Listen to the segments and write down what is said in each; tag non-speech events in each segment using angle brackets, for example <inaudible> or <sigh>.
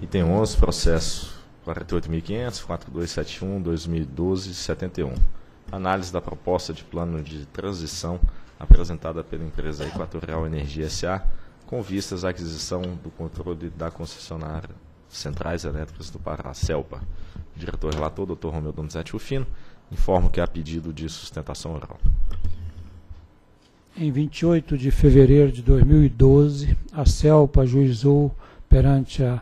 Item 11, processo 48.500, 4271, 2012, 71. Análise da proposta de plano de transição apresentada pela empresa Equatorial Energia S.A., com vistas à aquisição do controle da concessionária Centrais Elétricas do Pará, CELPA. Diretor relator, Dr. Romeu Donizete Rufino, informo que há pedido de sustentação oral. Em 28 de fevereiro de 2012, a CELPA ajuizou perante a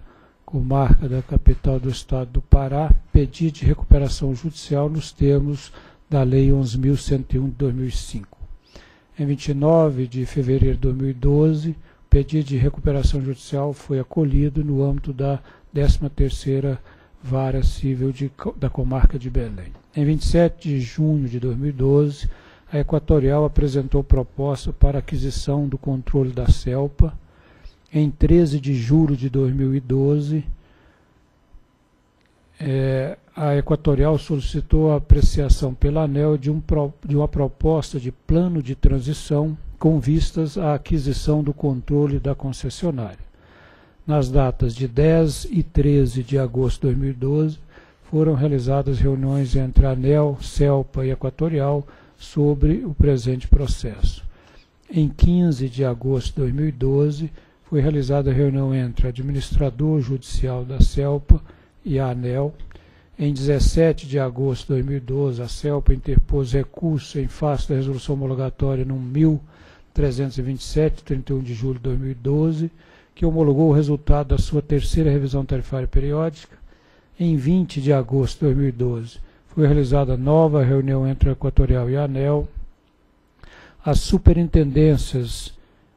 comarca da capital do estado do Pará pedido de recuperação judicial nos termos da Lei 11.101 de 2005. Em 29 de fevereiro de 2012, o pedido de recuperação judicial foi acolhido no âmbito da 13ª Vara Civil de, da Comarca de Belém. Em 27 de junho de 2012, a Equatorial apresentou proposta para aquisição do controle da CELPA. Em 13 de julho de 2012, é, a Equatorial solicitou a apreciação pela ANEL de, um, de uma proposta de plano de transição com vistas à aquisição do controle da concessionária. Nas datas de 10 e 13 de agosto de 2012, foram realizadas reuniões entre a ANEL, CELPA e Equatorial sobre o presente processo. Em 15 de agosto de 2012, foi realizada a reunião entre administrador judicial da CELPA e a ANEL. Em 17 de agosto de 2012, a CELPA interpôs recurso em face da resolução homologatória no 1327, 31 de julho de 2012, que homologou o resultado da sua terceira revisão tarifária periódica. Em 20 de agosto de 2012, foi realizada nova reunião entre a Equatorial e a ANEL. As superintendências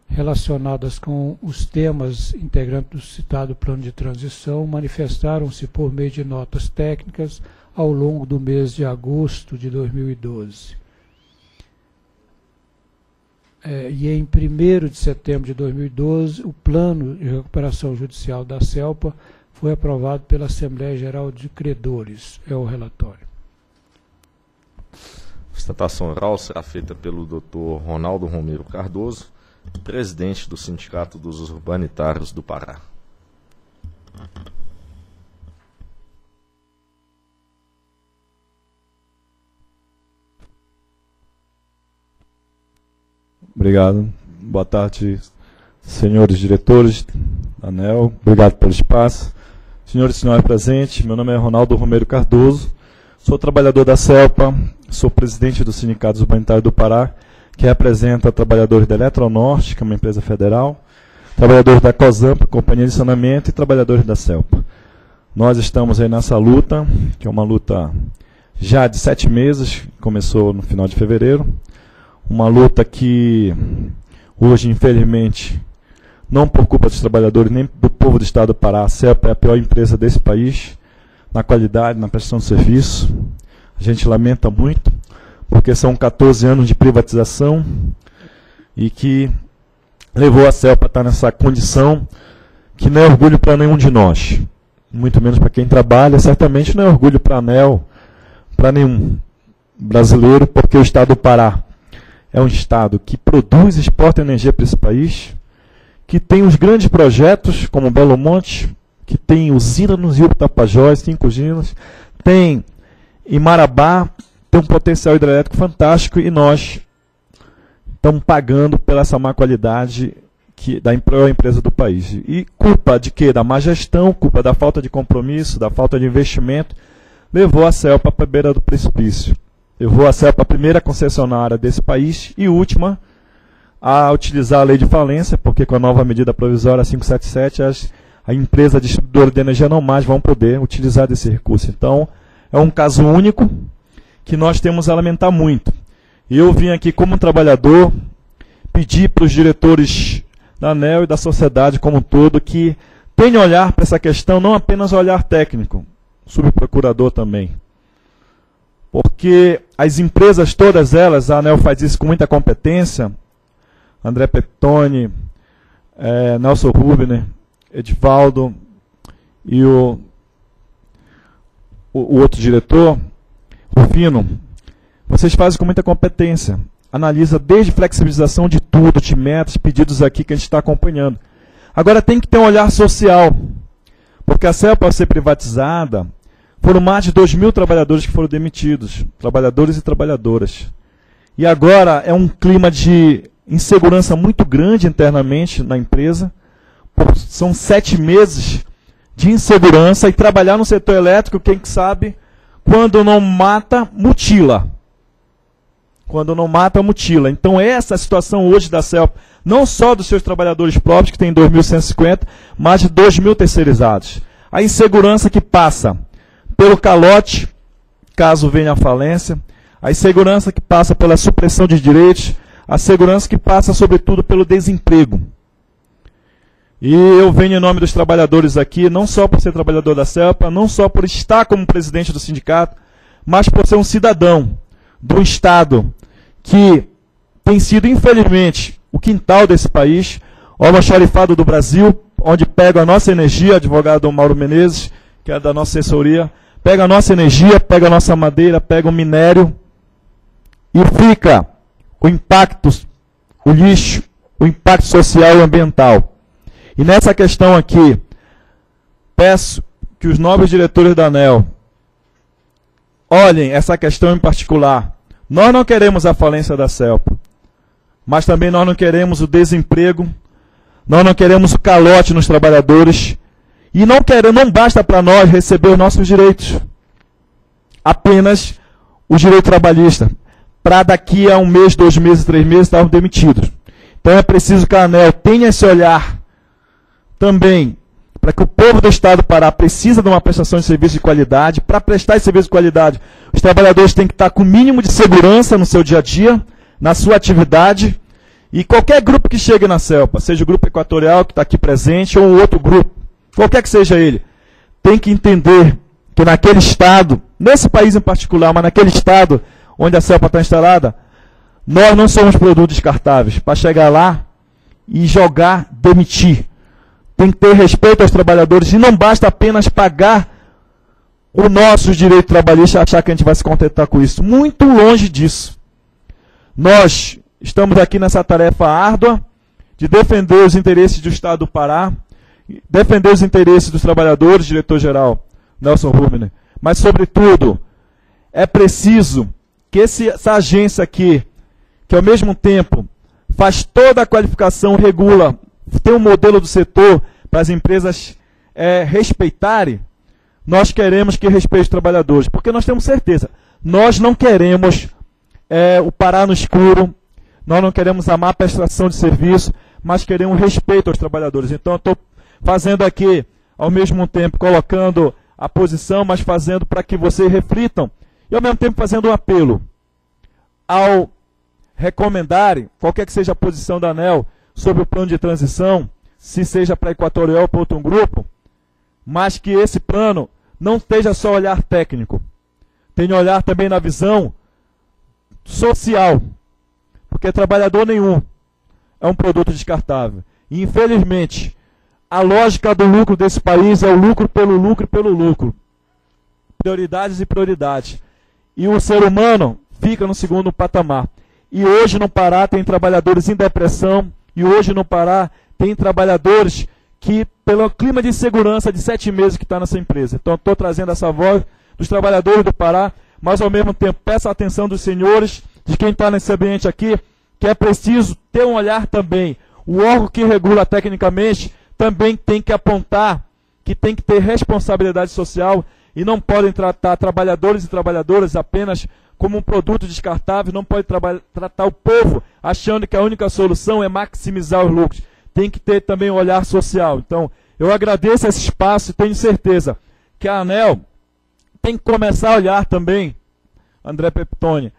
relacionadas com os temas integrantes do citado plano de transição manifestaram-se por meio de notas técnicas ao longo do mês de agosto de 2012. É, e em 1 de setembro de 2012, o plano de recuperação judicial da CELPA foi aprovado pela Assembleia Geral de Credores. É o relatório. Sustentação oral será feita pelo Dr. Ronaldo Romero Cardoso, presidente do Sindicato dos Urbanitários do Pará. Obrigado. Boa tarde, senhores diretores da ANEL. Obrigado pelo espaço. Senhores e senhores presentes, meu nome é Ronaldo Romero Cardoso, sou trabalhador da CELPA, sou presidente do Sindicato Humanitário do Pará, que representa trabalhadores da Eletronorte, que é uma empresa federal, trabalhadores da COSAMP, Companhia de Saneamento, e trabalhadores da CELPA. Nós estamos aí nessa luta, que é uma luta já de sete meses, começou no final de fevereiro, uma luta que hoje, infelizmente, não por culpa dos trabalhadores, nem do povo do Estado do Pará, a CELPA é a pior empresa desse país, na qualidade, na prestação de serviço, a gente lamenta muito, porque são 14 anos de privatização e que levou a CELPA a estar nessa condição que não é orgulho para nenhum de nós, muito menos para quem trabalha, certamente não é orgulho para a ANEL, para nenhum brasileiro, porque o Estado do Pará é um Estado que produz e exporta energia para esse país, que tem os grandes projetos, como Belo Monte, que tem usina no Rio Tapajós, cinco usinas, tem em Marabá tem um potencial hidrelétrico fantástico e nós estamos pagando pela essa má qualidade que, da empresa do país. E culpa de quê? Da má gestão, culpa da falta de compromisso, da falta de investimento, levou a CELPA para a beira do precipício. Levou a CELPA a primeira concessionária desse país e última a utilizar a lei de falência, porque com a nova medida provisória 577, as, a empresa distribuidora de energia não mais vão poder utilizar desse recurso. Então, é um caso único que nós temos a lamentar muito. Eu vim aqui como trabalhador pedir para os diretores da ANEL e da sociedade como um todo que tenham olhar para essa questão, não apenas olhar técnico, subprocurador também. Porque as empresas, todas elas, a ANEL faz isso com muita competência, André Petoni, é, Nelson Rubner, Edivaldo e o o, o outro diretor, Rufino, vocês fazem com muita competência. Analisa desde flexibilização de tudo, de metas, pedidos aqui que a gente está acompanhando. Agora tem que ter um olhar social. Porque a CELPA, ao ser privatizada, foram mais de 2 mil trabalhadores que foram demitidos, trabalhadores e trabalhadoras. E agora é um clima de insegurança muito grande internamente na empresa. São sete meses de insegurança e trabalhar no setor elétrico, quem sabe, quando não mata, mutila. Quando não mata, mutila. Então essa é a situação hoje da CELP, não só dos seus trabalhadores próprios, que tem 2.150, mas de 2.000 terceirizados. A insegurança que passa pelo calote, caso venha a falência, a insegurança que passa pela supressão de direitos, a segurança que passa, sobretudo, pelo desemprego. E eu venho em nome dos trabalhadores aqui, não só por ser trabalhador da CELPA, não só por estar como presidente do sindicato, mas por ser um cidadão do Estado que tem sido, infelizmente, o quintal desse país, o almoxarifado do Brasil, onde pega a nossa energia, advogado Mauro Menezes, que é da nossa assessoria, pega a nossa energia, pega a nossa madeira, pega o minério e fica o impacto, o lixo, o impacto social e ambiental. E nessa questão aqui, peço que os novos diretores da ANEL olhem essa questão em particular. Nós não queremos a falência da CELPA, mas também nós não queremos o desemprego, nós não queremos o calote nos trabalhadores, e não queremos, não basta para nós receber os nossos direitos. Apenas o direito trabalhista. Para daqui a um mês, dois meses, três meses, estarmos demitidos. Então é preciso que a ANEL tenha esse olhar também para que o povo do Estado do Pará precisa de uma prestação de serviço de qualidade. Para prestar esse serviço de qualidade, os trabalhadores têm que estar com o mínimo de segurança no seu dia a dia, na sua atividade. E qualquer grupo que chegue na CELPA, seja o grupo equatorial que está aqui presente ou outro grupo, qualquer que seja ele, tem que entender que naquele Estado, nesse país em particular, mas naquele Estado onde a CELPA está instalada, nós não somos produtos descartáveis para chegar lá e jogar, demitir tem que ter respeito aos trabalhadores e não basta apenas pagar o nosso direito trabalhista achar que a gente vai se contentar com isso. Muito longe disso. Nós estamos aqui nessa tarefa árdua de defender os interesses do Estado do Pará, defender os interesses dos trabalhadores, diretor-geral Nelson Ruminer. Mas, sobretudo, é preciso que essa agência aqui, que ao mesmo tempo faz toda a qualificação, regula tem um modelo do setor para as empresas é, respeitarem, nós queremos que respeite os trabalhadores, porque nós temos certeza, nós não queremos é, o parar no escuro, nós não queremos a má prestação de serviço, mas queremos respeito aos trabalhadores. Então, eu estou fazendo aqui, ao mesmo tempo, colocando a posição, mas fazendo para que vocês reflitam, e ao mesmo tempo fazendo um apelo ao recomendarem, qualquer que seja a posição da ANEL, sobre o plano de transição, se seja para Equatorial ou para outro grupo, mas que esse plano não esteja só olhar técnico, tenha olhar também na visão social, porque trabalhador nenhum é um produto descartável. E infelizmente, a lógica do lucro desse país é o lucro pelo lucro pelo lucro. Prioridades e prioridades. E o ser humano fica no segundo patamar. E hoje no Pará tem trabalhadores em depressão, e hoje no Pará tem trabalhadores que, pelo clima de insegurança de sete meses que está nessa empresa. Então, estou trazendo essa voz dos trabalhadores do Pará, mas ao mesmo tempo peço a atenção dos senhores, de quem está nesse ambiente aqui, que é preciso ter um olhar também. O órgão que regula tecnicamente também tem que apontar que tem que ter responsabilidade social e não podem tratar trabalhadores e trabalhadoras apenas como um produto descartável, não pode tratar o povo achando que a única solução é maximizar os lucros. Tem que ter também um olhar social. Então, eu agradeço esse espaço e tenho certeza que a ANEL tem que começar a olhar também, André Peptoni,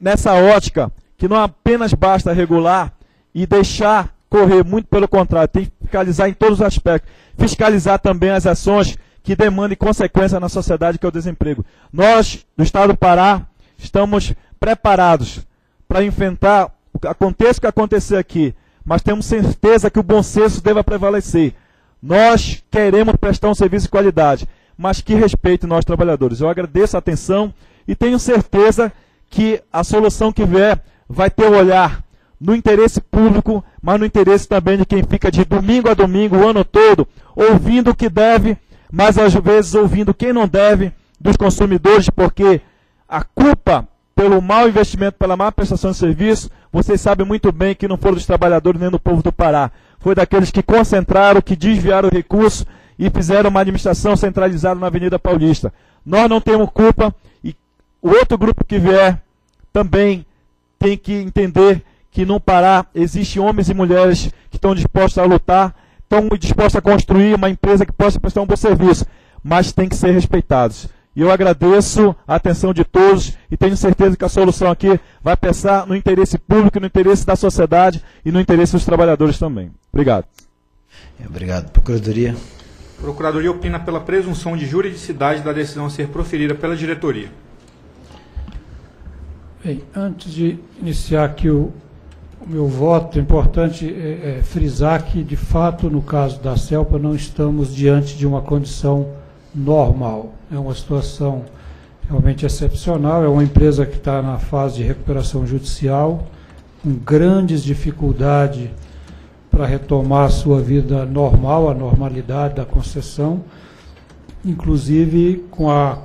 nessa ótica que não apenas basta regular e deixar correr, muito pelo contrário, tem que fiscalizar em todos os aspectos. Fiscalizar também as ações que demandem consequência na sociedade, que é o desemprego. Nós, do Estado do Pará, estamos preparados para enfrentar, aconteça o que acontecer aqui, mas temos certeza que o bom senso deva prevalecer. Nós queremos prestar um serviço de qualidade, mas que respeite nós trabalhadores. Eu agradeço a atenção e tenho certeza que a solução que vier vai ter o olhar no interesse público, mas no interesse também de quem fica de domingo a domingo, o ano todo, ouvindo o que deve mas às vezes ouvindo quem não deve dos consumidores, porque a culpa pelo mau investimento, pela má prestação de serviço, vocês sabem muito bem que não foram dos trabalhadores nem do povo do Pará. Foi daqueles que concentraram, que desviaram o recurso e fizeram uma administração centralizada na Avenida Paulista. Nós não temos culpa e o outro grupo que vier também tem que entender que no Pará existem homens e mulheres que estão dispostos a lutar, estão dispostos a construir uma empresa que possa prestar um bom serviço, mas tem que ser respeitados. E eu agradeço a atenção de todos e tenho certeza que a solução aqui vai pensar no interesse público, no interesse da sociedade e no interesse dos trabalhadores também. Obrigado. Obrigado. Procuradoria. Procuradoria opina pela presunção de juridicidade da decisão a ser proferida pela diretoria. Bem, antes de iniciar aqui o, o meu voto, é importante é, é, frisar que, de fato, no caso da CELPA, não estamos diante de uma condição normal. É uma situação realmente excepcional. É uma empresa que está na fase de recuperação judicial, com grandes dificuldades para retomar a sua vida normal, a normalidade da concessão, inclusive com a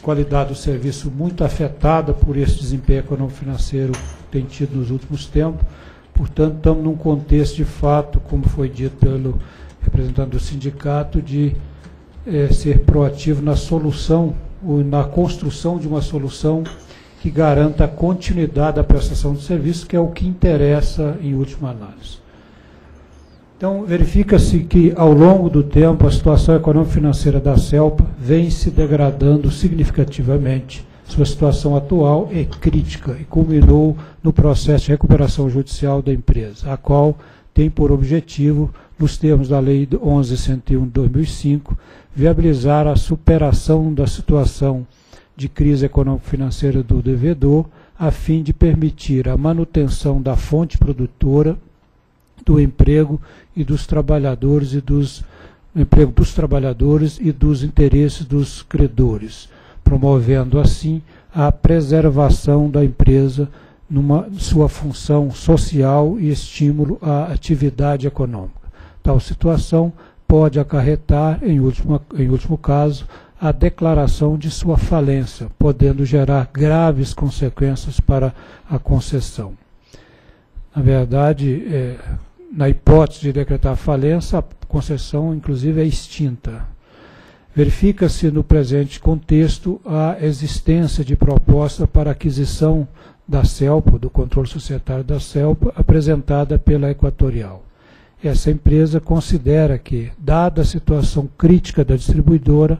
qualidade do serviço muito afetada por esse desempenho econômico-financeiro tem tido nos últimos tempos. Portanto, estamos num contexto de fato, como foi dito pelo representante do sindicato, de é, ser proativo na solução, na construção de uma solução que garanta a continuidade da prestação de serviço, que é o que interessa em última análise. Então, verifica-se que, ao longo do tempo, a situação econômico-financeira da CELPA vem se degradando significativamente. Sua situação atual é crítica e culminou no processo de recuperação judicial da empresa, a qual tem por objetivo, nos termos da Lei 1101 de 2005, viabilizar a superação da situação de crise econômico-financeira do devedor, a fim de permitir a manutenção da fonte produtora, do emprego e dos trabalhadores e dos emprego dos trabalhadores e dos interesses dos credores, promovendo assim a preservação da empresa numa sua função social e estímulo à atividade econômica. Tal situação pode acarretar, em último, em último caso, a declaração de sua falência, podendo gerar graves consequências para a concessão. Na verdade, é, na hipótese de decretar falência, a concessão, inclusive, é extinta. Verifica-se no presente contexto a existência de proposta para aquisição da CELPA, do controle societário da CELPA, apresentada pela Equatorial essa empresa considera que, dada a situação crítica da distribuidora,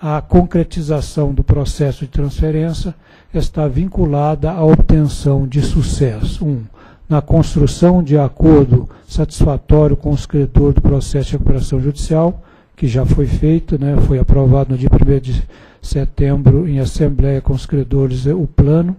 a concretização do processo de transferência está vinculada à obtenção de sucesso. Um, na construção de acordo satisfatório com os credores do processo de recuperação judicial, que já foi feito, né, foi aprovado no dia 1 de setembro em assembleia com os credores o plano,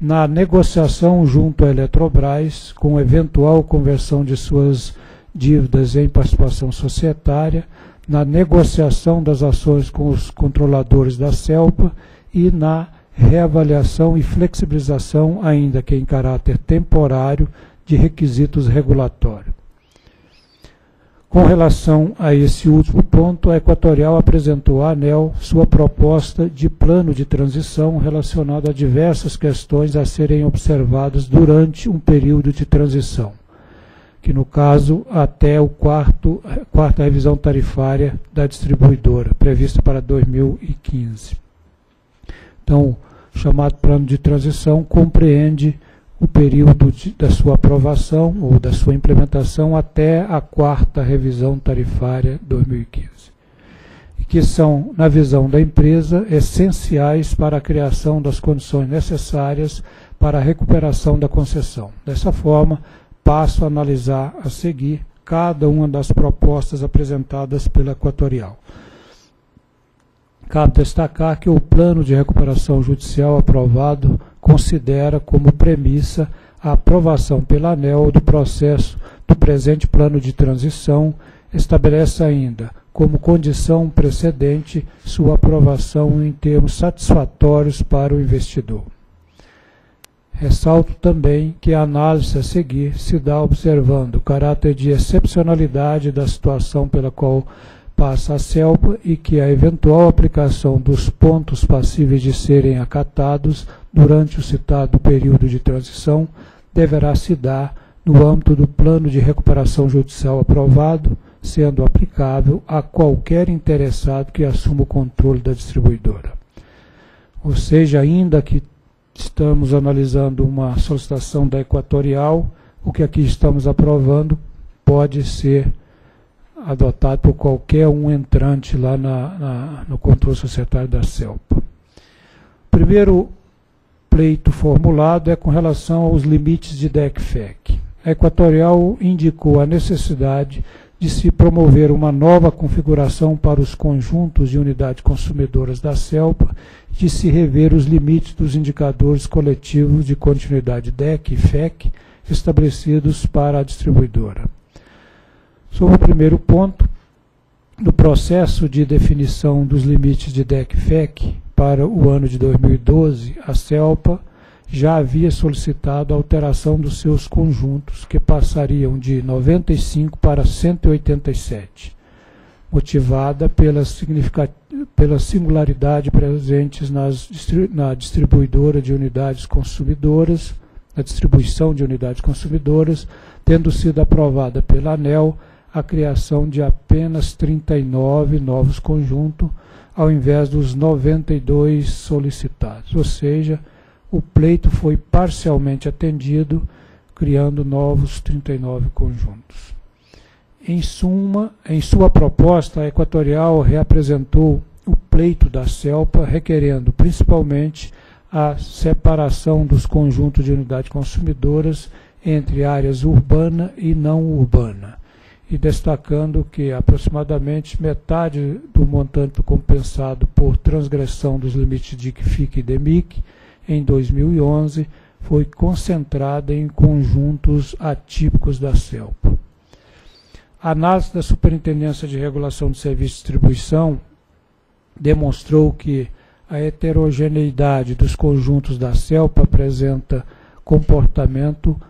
na negociação junto à Eletrobras, com eventual conversão de suas dívidas em participação societária, na negociação das ações com os controladores da CELPA e na reavaliação e flexibilização, ainda que em caráter temporário, de requisitos regulatórios. Com relação a esse último ponto, a Equatorial apresentou à ANEL sua proposta de plano de transição relacionado a diversas questões a serem observadas durante um período de transição que no caso até o quarto quarta revisão tarifária da distribuidora, prevista para 2015. Então, o chamado plano de transição compreende o período de, da sua aprovação ou da sua implementação até a quarta revisão tarifária 2015, e que são, na visão da empresa, essenciais para a criação das condições necessárias para a recuperação da concessão. Dessa forma, passo a analisar a seguir cada uma das propostas apresentadas pela Equatorial. Cabe destacar que o plano de recuperação judicial aprovado considera como premissa a aprovação pela ANEL do processo do presente plano de transição, estabelece ainda como condição precedente sua aprovação em termos satisfatórios para o investidor. Ressalto também que a análise a seguir se dá observando o caráter de excepcionalidade da situação pela qual passa a CELPA e que a eventual aplicação dos pontos passíveis de serem acatados durante o citado período de transição deverá se dar no âmbito do plano de recuperação judicial aprovado, sendo aplicável a qualquer interessado que assuma o controle da distribuidora. Ou seja, ainda que estamos analisando uma solicitação da Equatorial, o que aqui estamos aprovando pode ser adotado por qualquer um entrante lá na, na, no controle societário da CELPA. O primeiro pleito formulado é com relação aos limites de DECFEC. A Equatorial indicou a necessidade de se promover uma nova configuração para os conjuntos de unidades consumidoras da CELPA, de se rever os limites dos indicadores coletivos de continuidade DEC e FEC estabelecidos para a distribuidora. Sobre o primeiro ponto, no processo de definição dos limites de DEC-FEC para o ano de 2012, a CELPA já havia solicitado a alteração dos seus conjuntos, que passariam de 95 para 187, motivada pela, pela singularidade presentes nas, na distribuidora de unidades consumidoras, na distribuição de unidades consumidoras, tendo sido aprovada pela ANEL a criação de apenas 39 novos conjuntos, ao invés dos 92 solicitados. Ou seja, o pleito foi parcialmente atendido, criando novos 39 conjuntos. Em suma, em sua proposta, a Equatorial reapresentou o pleito da CELPA, requerendo principalmente a separação dos conjuntos de unidades consumidoras entre áreas urbana e não urbana e destacando que aproximadamente metade do montante compensado por transgressão dos limites de FIC e DEMIC em 2011 foi concentrada em conjuntos atípicos da CELPA. A análise da Superintendência de Regulação de Serviços de Distribuição demonstrou que a heterogeneidade dos conjuntos da CELPA apresenta comportamento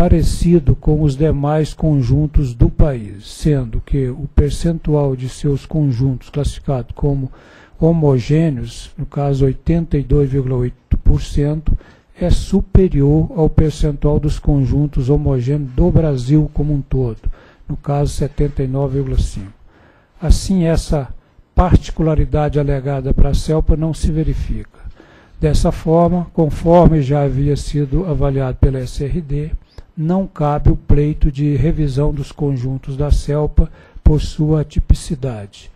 parecido com os demais conjuntos do país, sendo que o percentual de seus conjuntos classificados como homogêneos, no caso 82,8%, é superior ao percentual dos conjuntos homogêneos do Brasil como um todo, no caso 79,5%. Assim, essa particularidade alegada para a CELPA não se verifica. Dessa forma, conforme já havia sido avaliado pela SRD, não cabe o pleito de revisão dos conjuntos da CELPA por sua tipicidade.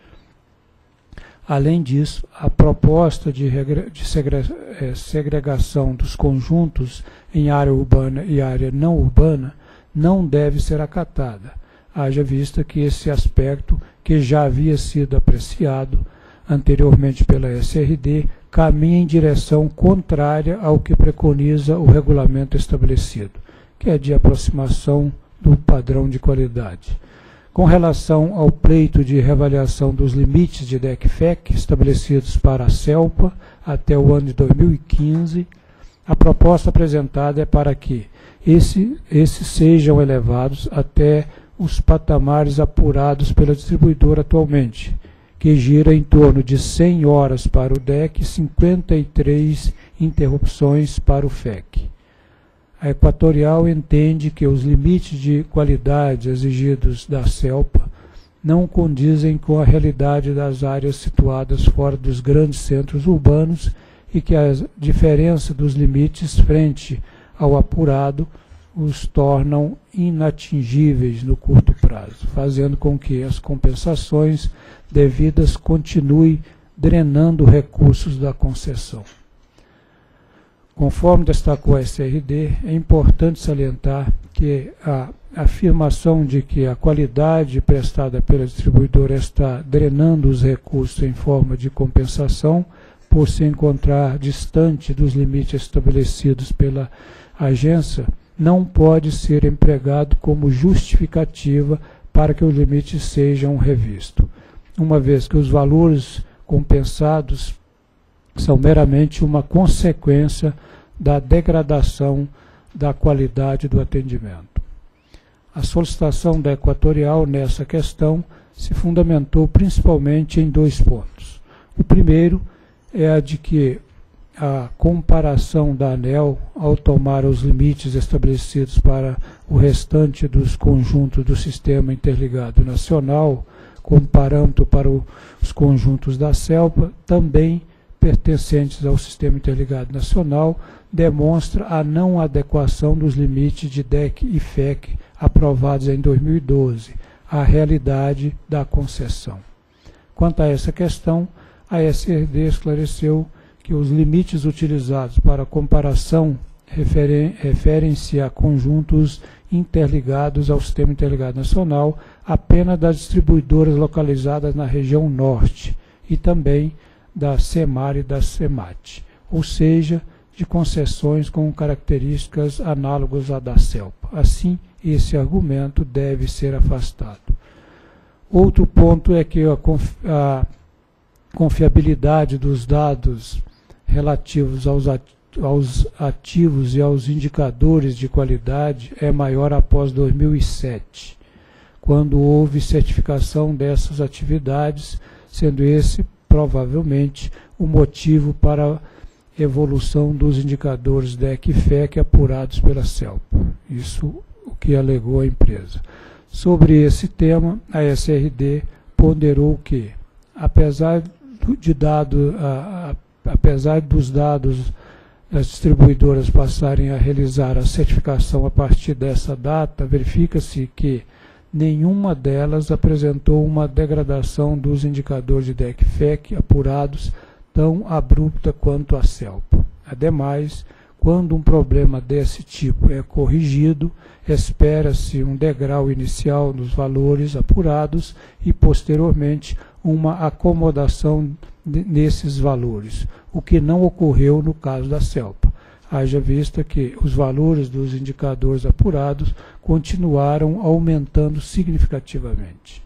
Além disso, a proposta de, eh, segregação dos conjuntos em área urbana e área não urbana não deve ser acatada, haja vista que esse aspecto, que já havia sido apreciado anteriormente pela SRD, caminha em direção contrária ao que preconiza o regulamento estabelecido que é de aproximação do padrão de qualidade. Com relação ao pleito de reavaliação dos limites de DECFEC estabelecidos para a CELPA até o ano de 2015, a proposta apresentada é para que esse, esses sejam elevados até os patamares apurados pela distribuidora atualmente, que gira em torno de 100 horas para o DEC e 53 interrupções para o FEC. A Equatorial entende que os limites de qualidade exigidos da CELPA não condizem com a realidade das áreas situadas fora dos grandes centros urbanos e que a diferença dos limites frente ao apurado os tornam inatingíveis no curto prazo, fazendo com que as compensações devidas continuem drenando recursos da concessão. Conforme destacou a SRD, é importante salientar que a afirmação de que a qualidade prestada pela distribuidora está drenando os recursos em forma de compensação, por se encontrar distante dos limites estabelecidos pela agência, não pode ser empregado como justificativa para que os limites sejam revistos, uma vez que os valores compensados são meramente uma consequência da degradação da qualidade do atendimento. A solicitação da Equatorial nessa questão se fundamentou principalmente em dois pontos. O primeiro é a de que a comparação da ANEL, ao tomar os limites estabelecidos para o restante dos conjuntos do Sistema Interligado Nacional, como parâmetro para os conjuntos da CELPA, também pertencentes ao Sistema Interligado Nacional, demonstra a não adequação dos limites de DEC e FEC aprovados em 2012 à realidade da concessão. Quanto a essa questão, a SRD esclareceu que os limites utilizados para comparação referem-se a conjuntos interligados ao Sistema Interligado Nacional apenas das distribuidoras localizadas na região norte e também da SEMAR e da SEMAT, ou seja, de concessões com características análogas à da CELPA. Assim, esse argumento deve ser afastado. Outro ponto é que a, a confiabilidade dos dados relativos aos, aos ativos e aos indicadores de qualidade é maior após 2007, quando houve certificação dessas atividades, sendo esse provavelmente o motivo para a evolução dos indicadores DEC e FEC apurados pela CELPA. Isso o que alegou a empresa. Sobre esse tema, a SRD ponderou que, apesar de dado a, a, apesar dos dados das distribuidoras passarem a realizar a certificação a partir dessa data, verifica-se que nenhuma delas apresentou uma degradação dos indicadores de DEC-FEC apurados tão abrupta quanto a CELPA. Ademais, quando um problema desse tipo é corrigido, espera-se um degrau inicial dos valores apurados e, posteriormente, uma acomodação nesses valores, o que não ocorreu no caso da CELPA. Haja vista que os valores dos indicadores apurados continuaram aumentando significativamente.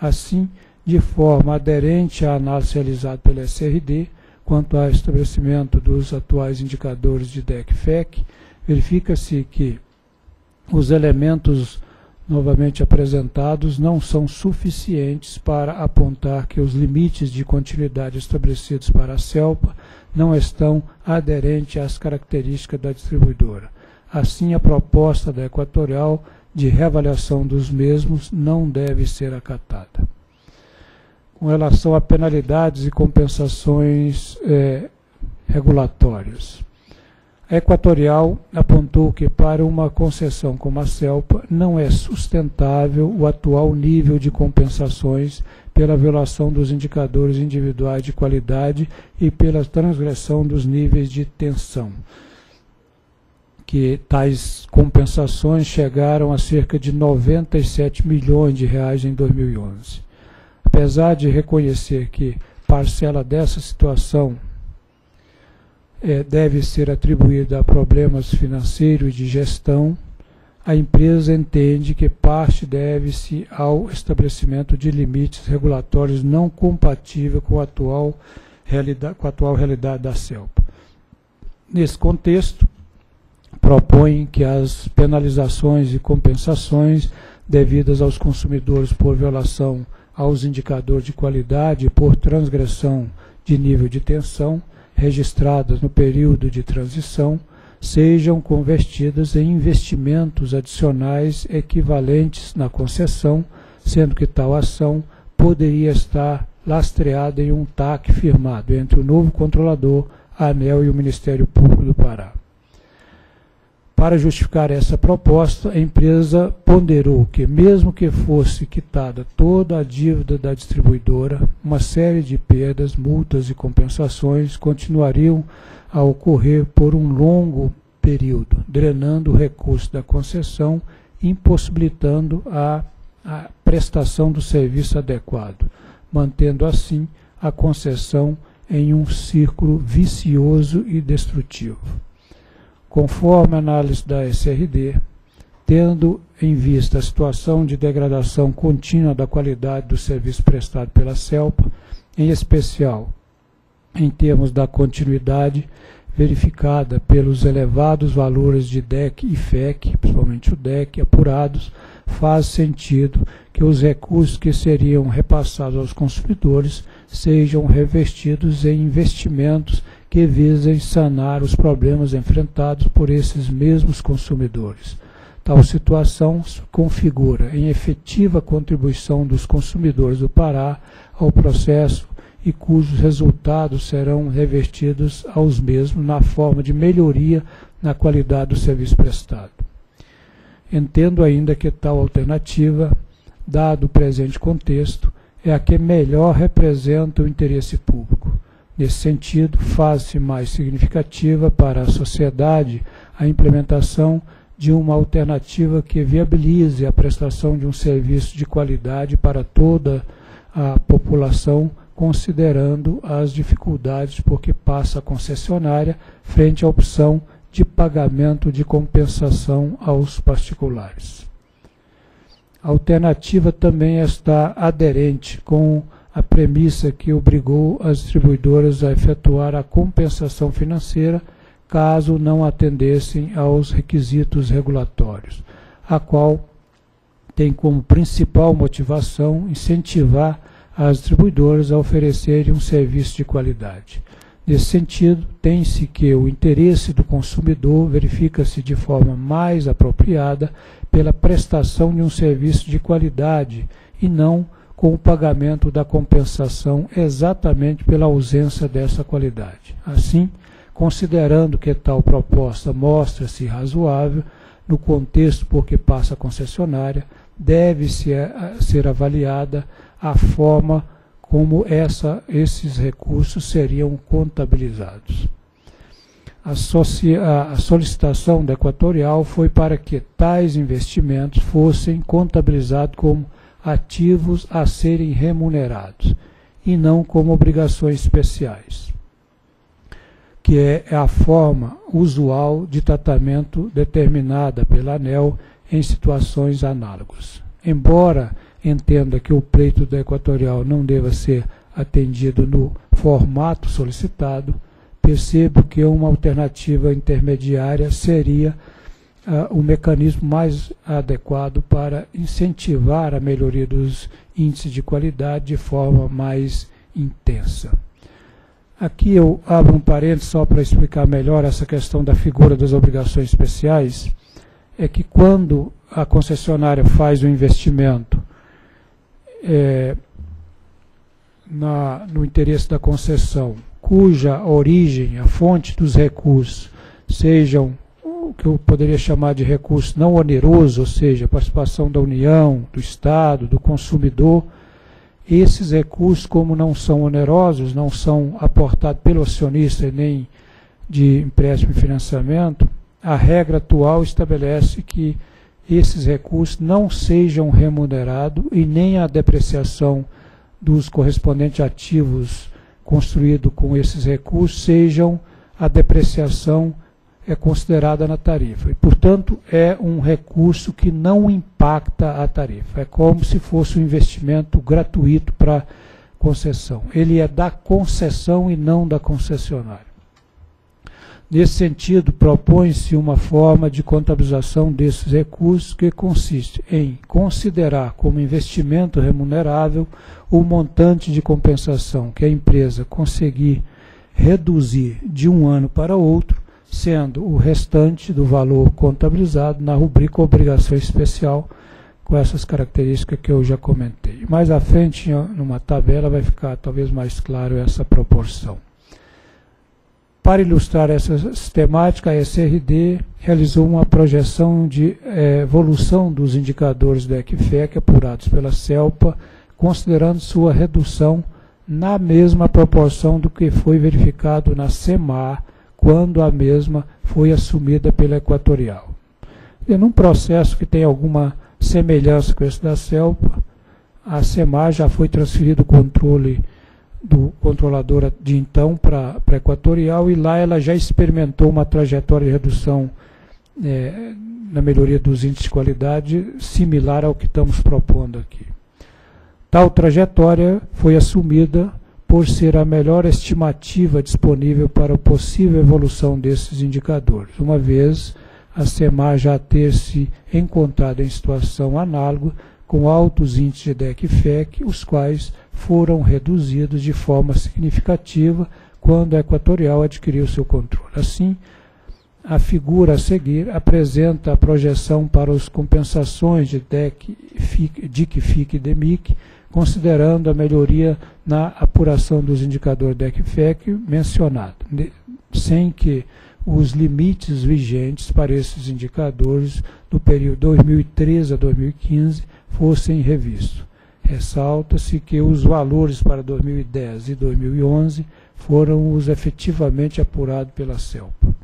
Assim, de forma aderente à análise realizada pela SRD, quanto ao estabelecimento dos atuais indicadores de DEC-FEC, verifica-se que os elementos novamente apresentados não são suficientes para apontar que os limites de continuidade estabelecidos para a CELPA não estão aderentes às características da distribuidora. Assim, a proposta da Equatorial de reavaliação dos mesmos não deve ser acatada. Com relação a penalidades e compensações eh, regulatórias. A Equatorial apontou que para uma concessão como a CELPA não é sustentável o atual nível de compensações pela violação dos indicadores individuais de qualidade e pela transgressão dos níveis de tensão, que tais compensações chegaram a cerca de 97 milhões de reais em 2011. Apesar de reconhecer que parcela dessa situação é, deve ser atribuída a problemas financeiros e de gestão, a empresa entende que parte deve-se ao estabelecimento de limites regulatórios não compatíveis com a atual realidade, com a atual realidade da CELPA. Nesse contexto, propõe que as penalizações e compensações devidas aos consumidores por violação aos indicadores de qualidade e por transgressão de nível de tensão registradas no período de transição sejam convertidas em investimentos adicionais equivalentes na concessão, sendo que tal ação poderia estar lastreada em um TAC firmado entre o novo controlador, a ANEL e o Ministério Público do Pará. Para justificar essa proposta, a empresa ponderou que, mesmo que fosse quitada toda a dívida da distribuidora, uma série de perdas, multas e compensações continuariam a ocorrer por um longo período, drenando o recurso da concessão, impossibilitando a, a prestação do serviço adequado, mantendo assim a concessão em um círculo vicioso e destrutivo. Conforme a análise da SRD, tendo em vista a situação de degradação contínua da qualidade do serviço prestado pela CELPA, em especial em termos da continuidade verificada pelos elevados valores de DEC e FEC, principalmente o DEC, apurados, faz sentido que os recursos que seriam repassados aos consumidores sejam revestidos em investimentos que visem sanar os problemas enfrentados por esses mesmos consumidores. Tal situação configura em efetiva contribuição dos consumidores do Pará ao processo e cujos resultados serão revestidos aos mesmos na forma de melhoria na qualidade do serviço prestado. Entendo ainda que tal alternativa, dado o presente contexto, é a que melhor representa o interesse público. Nesse sentido, faz-se mais significativa para a sociedade a implementação de uma alternativa que viabilize a prestação de um serviço de qualidade para toda a população, considerando as dificuldades por que passa a concessionária frente à opção de pagamento de compensação aos particulares. A alternativa também está aderente com a premissa que obrigou as distribuidoras a efetuar a compensação financeira caso não atendessem aos requisitos regulatórios, a qual tem como principal motivação incentivar as distribuidoras a oferecerem um serviço de qualidade. Nesse sentido, tem-se que o interesse do consumidor verifica-se de forma mais apropriada pela prestação de um serviço de qualidade e não com o pagamento da compensação exatamente pela ausência dessa qualidade. Assim, considerando que tal proposta mostra-se razoável no contexto por que passa a concessionária, deve-se eh, ser avaliada a forma como essa, esses recursos seriam contabilizados. A, a, solicitação da Equatorial foi para que tais investimentos fossem contabilizados como ativos a serem remunerados e não como obrigações especiais, que é a forma usual de tratamento determinada pela ANEL em situações análogas. Embora entenda que o pleito da Equatorial não deva ser atendido no formato solicitado, percebo que uma alternativa intermediária seria uh, o mecanismo mais adequado para incentivar a melhoria dos índices de qualidade de forma mais intensa. Aqui eu abro um parênteses só para explicar melhor essa questão da figura das obrigações especiais. É que quando a concessionária faz o investimento é, na, no interesse da concessão, cuja origem, a fonte dos recursos, sejam o que eu poderia chamar de recurso não oneroso, ou seja, participação da União, do Estado, do consumidor, esses recursos, como não são onerosos, não são aportados pelo acionista nem de empréstimo e financiamento, a regra atual estabelece que esses recursos não sejam remunerados e nem a depreciação dos correspondentes ativos construídos com esses recursos sejam a depreciação é considerada na tarifa. E, portanto, é um recurso que não impacta a tarifa. É como se fosse um investimento gratuito para concessão. Ele é da concessão e não da concessionária. Nesse sentido, propõe-se uma forma de contabilização desses recursos que consiste em considerar como investimento remunerável o montante de compensação que a empresa conseguir reduzir de um ano para outro, sendo o restante do valor contabilizado na rubrica obrigação especial, com essas características que eu já comentei. Mais à frente, numa tabela, vai ficar talvez mais claro essa proporção. Para ilustrar essa sistemática, a SRD realizou uma projeção de é, evolução dos indicadores do ECFEC apurados pela CELPA, considerando sua redução na mesma proporção do que foi verificado na CEMAR, quando a mesma foi assumida pela Equatorial. E num processo que tem alguma semelhança com esse da CELPA, a CEMAR já foi transferido o controle do controlador de então para a Equatorial e lá ela já experimentou uma trajetória de redução é, na melhoria dos índices de qualidade similar ao que estamos propondo aqui. Tal trajetória foi assumida por ser a melhor estimativa disponível para a possível evolução desses indicadores, uma vez a SEMAR já ter se encontrado em situação análoga com altos índices de DEC-FEC, os quais foram reduzidos de forma significativa quando a Equatorial adquiriu seu controle. Assim, a figura a seguir apresenta a projeção para as compensações de DEC, DIC, FIC e DEMIC, considerando a melhoria na apuração dos indicadores DEC-FEC mencionado, sem que os limites vigentes para esses indicadores do período 2013 a 2015 fossem revistos. Ressalta-se que os valores para 2010 e 2011 foram os efetivamente apurados pela CELPA.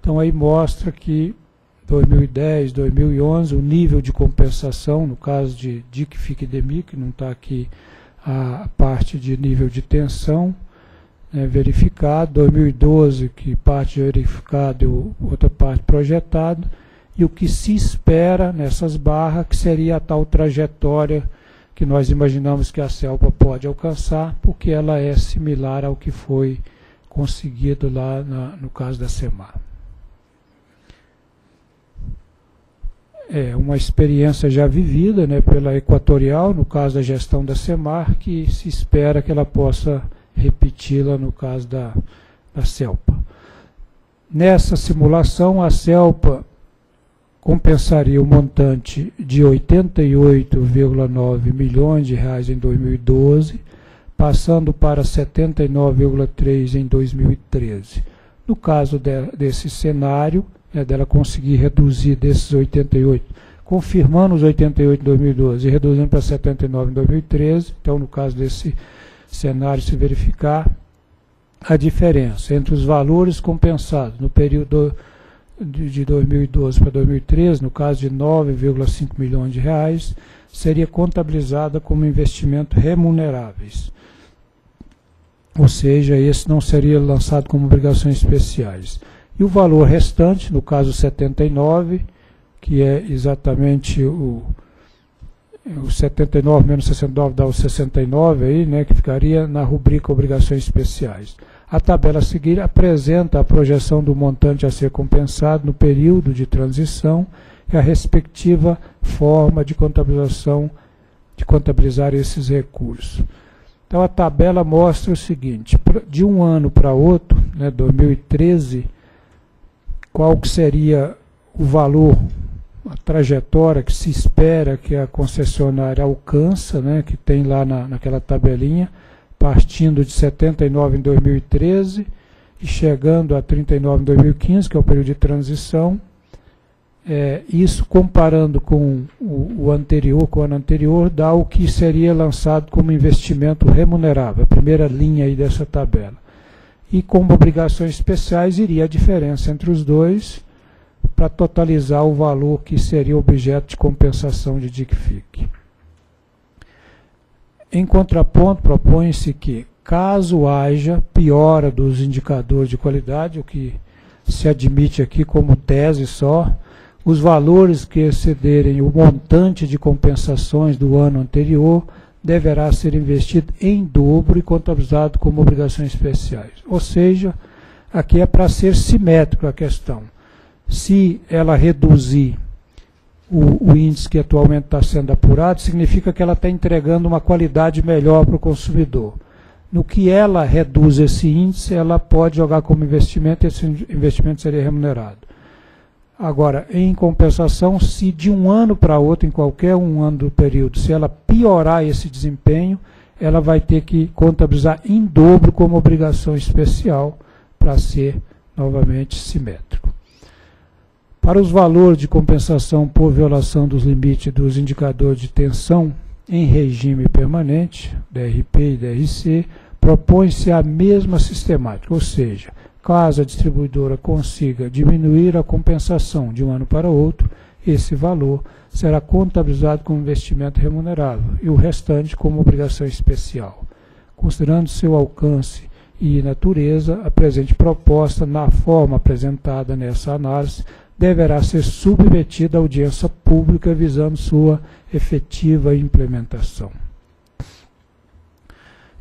Então aí mostra que 2010, 2011, o nível de compensação, no caso de DIC, FIC e DEMIC, não está aqui a parte de nível de tensão né, verificado, 2012, que parte verificado e outra parte projetado, e o que se espera nessas barras, que seria a tal trajetória que nós imaginamos que a CELPA pode alcançar, porque ela é similar ao que foi conseguido lá na, no caso da SEMAR. É uma experiência já vivida né, pela Equatorial, no caso da gestão da SEMAR, que se espera que ela possa repeti-la no caso da, da CELPA. Nessa simulação, a CELPA compensaria o montante de 88,9 milhões de reais em 2012, passando para 79,3 em 2013. No caso de, desse cenário, né, dela conseguir reduzir desses 88, confirmando os 88 em 2012 e reduzindo para 79 em 2013, então no caso desse cenário se verificar a diferença entre os valores compensados no período de 2012 para 2013, no caso de 9,5 milhões de reais, seria contabilizada como investimento remuneráveis. Ou seja, esse não seria lançado como obrigações especiais. E o valor restante, no caso 79, que é exatamente o, o 79 menos 69 dá o 69 aí, né, que ficaria na rubrica obrigações especiais. A tabela a seguir apresenta a projeção do montante a ser compensado no período de transição e a respectiva forma de contabilização de contabilizar esses recursos. Então a tabela mostra o seguinte, de um ano para outro, né, 2013, qual que seria o valor, a trajetória que se espera que a concessionária alcança, né, que tem lá na, naquela tabelinha, partindo de 79 em 2013 e chegando a 39 em 2015, que é o período de transição. É, isso comparando com o, o, anterior, com o ano anterior, dá o que seria lançado como investimento remunerável, a primeira linha aí dessa tabela. E como obrigações especiais iria a diferença entre os dois para totalizar o valor que seria objeto de compensação de DICFIC. Em contraponto, propõe-se que, caso haja piora dos indicadores de qualidade, o que se admite aqui como tese só, os valores que excederem o montante de compensações do ano anterior deverá ser investido em dobro e contabilizado como obrigações especiais. Ou seja, aqui é para ser simétrico a questão. Se ela reduzir o, o índice que atualmente está sendo apurado, significa que ela está entregando uma qualidade melhor para o consumidor. No que ela reduz esse índice, ela pode jogar como investimento e esse investimento seria remunerado. Agora, em compensação, se de um ano para outro, em qualquer um ano do período, se ela piorar esse desempenho, ela vai ter que contabilizar em dobro como obrigação especial para ser novamente simétrico. Para os valores de compensação por violação dos limites dos indicadores de tensão em regime permanente, DRP e DRC, propõe-se a mesma sistemática, ou seja, caso a distribuidora consiga diminuir a compensação de um ano para outro, esse valor será contabilizado como investimento remunerável e o restante como obrigação especial. Considerando seu alcance e natureza, a presente proposta, na forma apresentada nessa análise, deverá ser submetida à audiência pública visando sua efetiva implementação.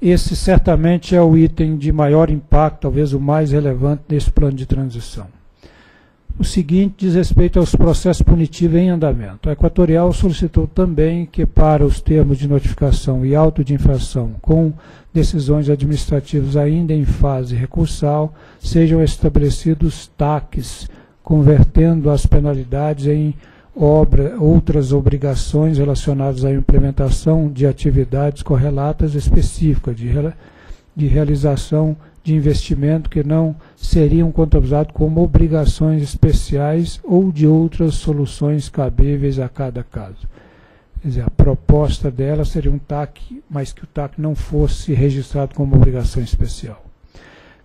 Esse certamente é o item de maior impacto, talvez o mais relevante nesse plano de transição. O seguinte diz respeito aos processos punitivos em andamento. A Equatorial solicitou também que, para os termos de notificação e auto de infração com decisões administrativas ainda em fase recursal, sejam estabelecidos TACs, convertendo as penalidades em obra, outras obrigações relacionadas à implementação de atividades correlatas específicas de, de realização de investimento que não seriam contabilizados como obrigações especiais ou de outras soluções cabíveis a cada caso. Quer dizer, a proposta dela seria um TAC, mas que o TAC não fosse registrado como obrigação especial.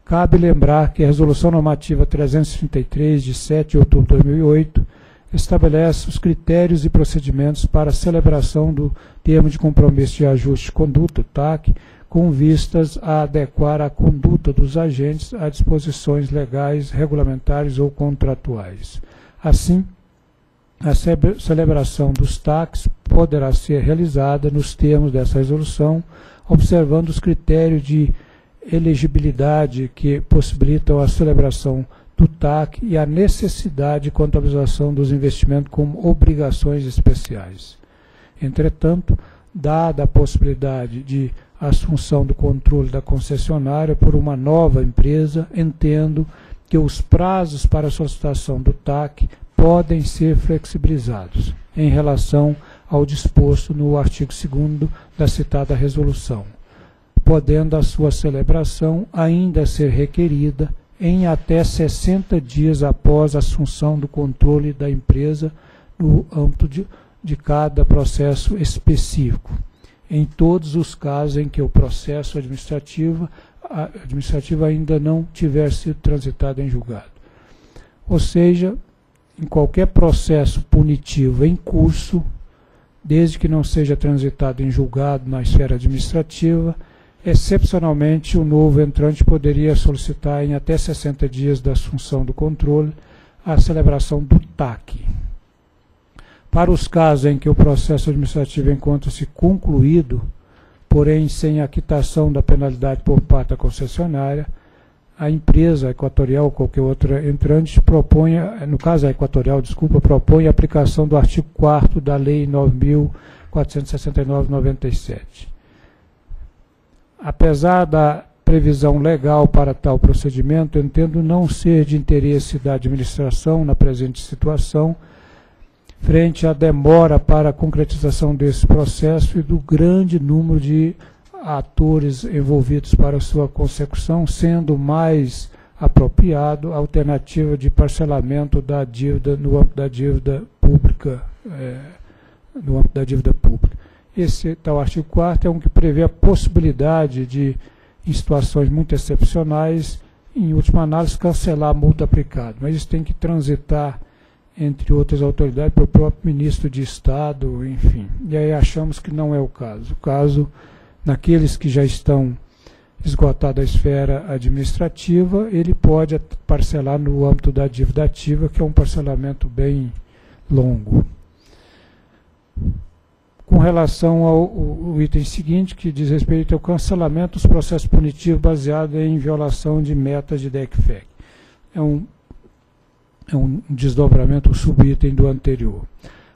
Cabe lembrar que a Resolução Normativa 333, de 7 de outubro de 2008, estabelece os critérios e procedimentos para a celebração do termo de compromisso de ajuste de conduta, TAC, com vistas a adequar a conduta dos agentes a disposições legais, regulamentares ou contratuais. Assim, a celebração dos TACs poderá ser realizada nos termos dessa resolução, observando os critérios de elegibilidade que possibilitam a celebração do TAC e a necessidade de contabilização dos investimentos como obrigações especiais. Entretanto, dada a possibilidade de assunção do controle da concessionária por uma nova empresa, entendo que os prazos para a solicitação do TAC podem ser flexibilizados em relação ao disposto no artigo 2 da citada resolução, podendo a sua celebração ainda ser requerida em até 60 dias após a assunção do controle da empresa no âmbito de, de cada processo específico em todos os casos em que o processo administrativo, administrativo ainda não tiver sido transitado em julgado. Ou seja, em qualquer processo punitivo em curso, desde que não seja transitado em julgado na esfera administrativa, excepcionalmente o novo entrante poderia solicitar em até 60 dias da assunção do controle a celebração do TAC, para os casos em que o processo administrativo encontra-se concluído, porém sem a quitação da penalidade por parte da concessionária, a empresa equatorial ou qualquer outra entrante propõe, no caso a equatorial, desculpa, propõe a aplicação do artigo 4 da Lei 9.469-97. Apesar da previsão legal para tal procedimento, entendo não ser de interesse da administração na presente situação frente à demora para a concretização desse processo e do grande número de atores envolvidos para sua consecução, sendo mais apropriado a alternativa de parcelamento da dívida no âmbito da dívida pública, é, no âmbito da dívida pública. Esse tal artigo 4 é um que prevê a possibilidade de, em situações muito excepcionais, em última análise, cancelar a multa aplicada. Mas isso tem que transitar entre outras autoridades, pelo próprio ministro de Estado, enfim. E aí achamos que não é o caso. O caso, naqueles que já estão esgotada a esfera administrativa, ele pode parcelar no âmbito da dívida ativa, que é um parcelamento bem longo. Com relação ao, item seguinte, que diz respeito ao cancelamento dos processos punitivos baseados em violação de metas de DECFEC. É um é um desdobramento, um subitem do anterior.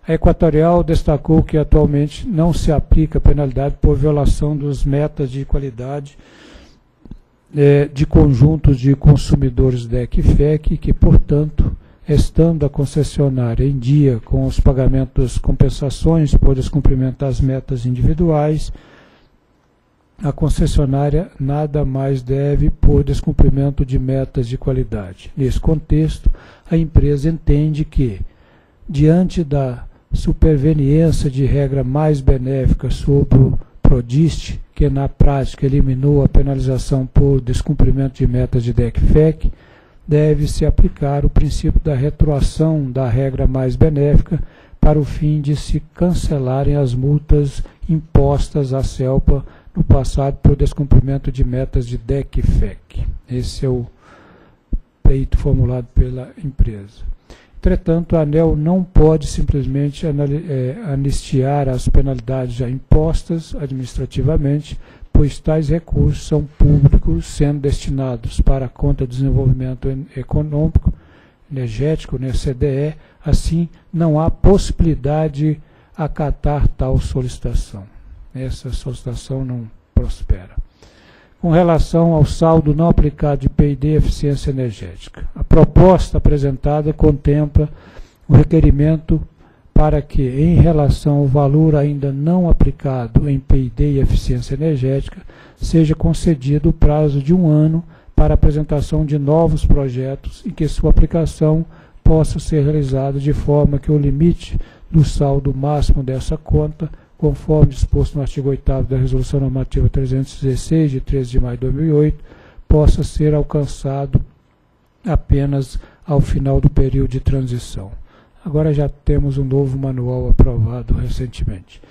A Equatorial destacou que atualmente não se aplica penalidade por violação dos metas de qualidade é, de conjuntos de consumidores da ECFEC, que, portanto, estando a concessionária em dia com os pagamentos das compensações por descumprimento das metas individuais, a concessionária nada mais deve por descumprimento de metas de qualidade. Nesse contexto, a empresa entende que, diante da superveniência de regra mais benéfica sobre o Prodist, que na prática eliminou a penalização por descumprimento de metas de DECFEC, deve-se aplicar o princípio da retroação da regra mais benéfica para o fim de se cancelarem as multas impostas à CELPA no passado por descumprimento de metas de DEC-FEC. Esse é o pleito formulado pela empresa. Entretanto, a ANEL não pode simplesmente é, anistiar as penalidades já impostas administrativamente, pois tais recursos são públicos, sendo destinados para a conta de desenvolvimento econômico, Energético, né, CDE, assim não há possibilidade de acatar tal solicitação. Essa solicitação não prospera. Com relação ao saldo não aplicado de PID e eficiência energética, a proposta apresentada contempla o requerimento para que, em relação ao valor ainda não aplicado em PID e eficiência energética, seja concedido o prazo de um ano para apresentação de novos projetos e que sua aplicação possa ser realizada de forma que o limite do saldo máximo dessa conta, conforme disposto no artigo 8 da Resolução Normativa 316, de 13 de maio de 2008, possa ser alcançado apenas ao final do período de transição. Agora já temos um novo manual aprovado recentemente.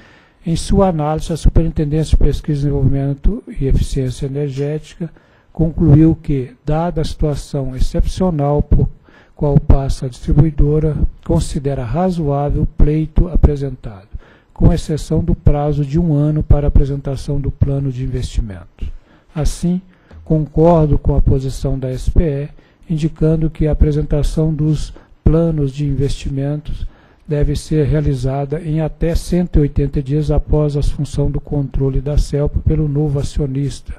Em sua análise, a Superintendência de Pesquisa, Desenvolvimento e Eficiência Energética concluiu que, dada a situação excepcional por qual passa a distribuidora, considera razoável o pleito apresentado, com exceção do prazo de um ano para apresentação do plano de investimento. Assim, concordo com a posição da SPE, indicando que a apresentação dos planos de investimentos deve ser realizada em até 180 dias após a assunção do controle da CELPA pelo novo acionista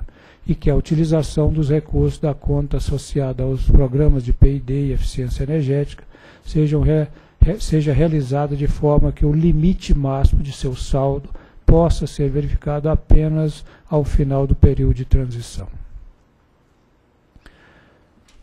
e que a utilização dos recursos da conta associada aos programas de PID e eficiência energética sejam re, re, seja realizada de forma que o limite máximo de seu saldo possa ser verificado apenas ao final do período de transição.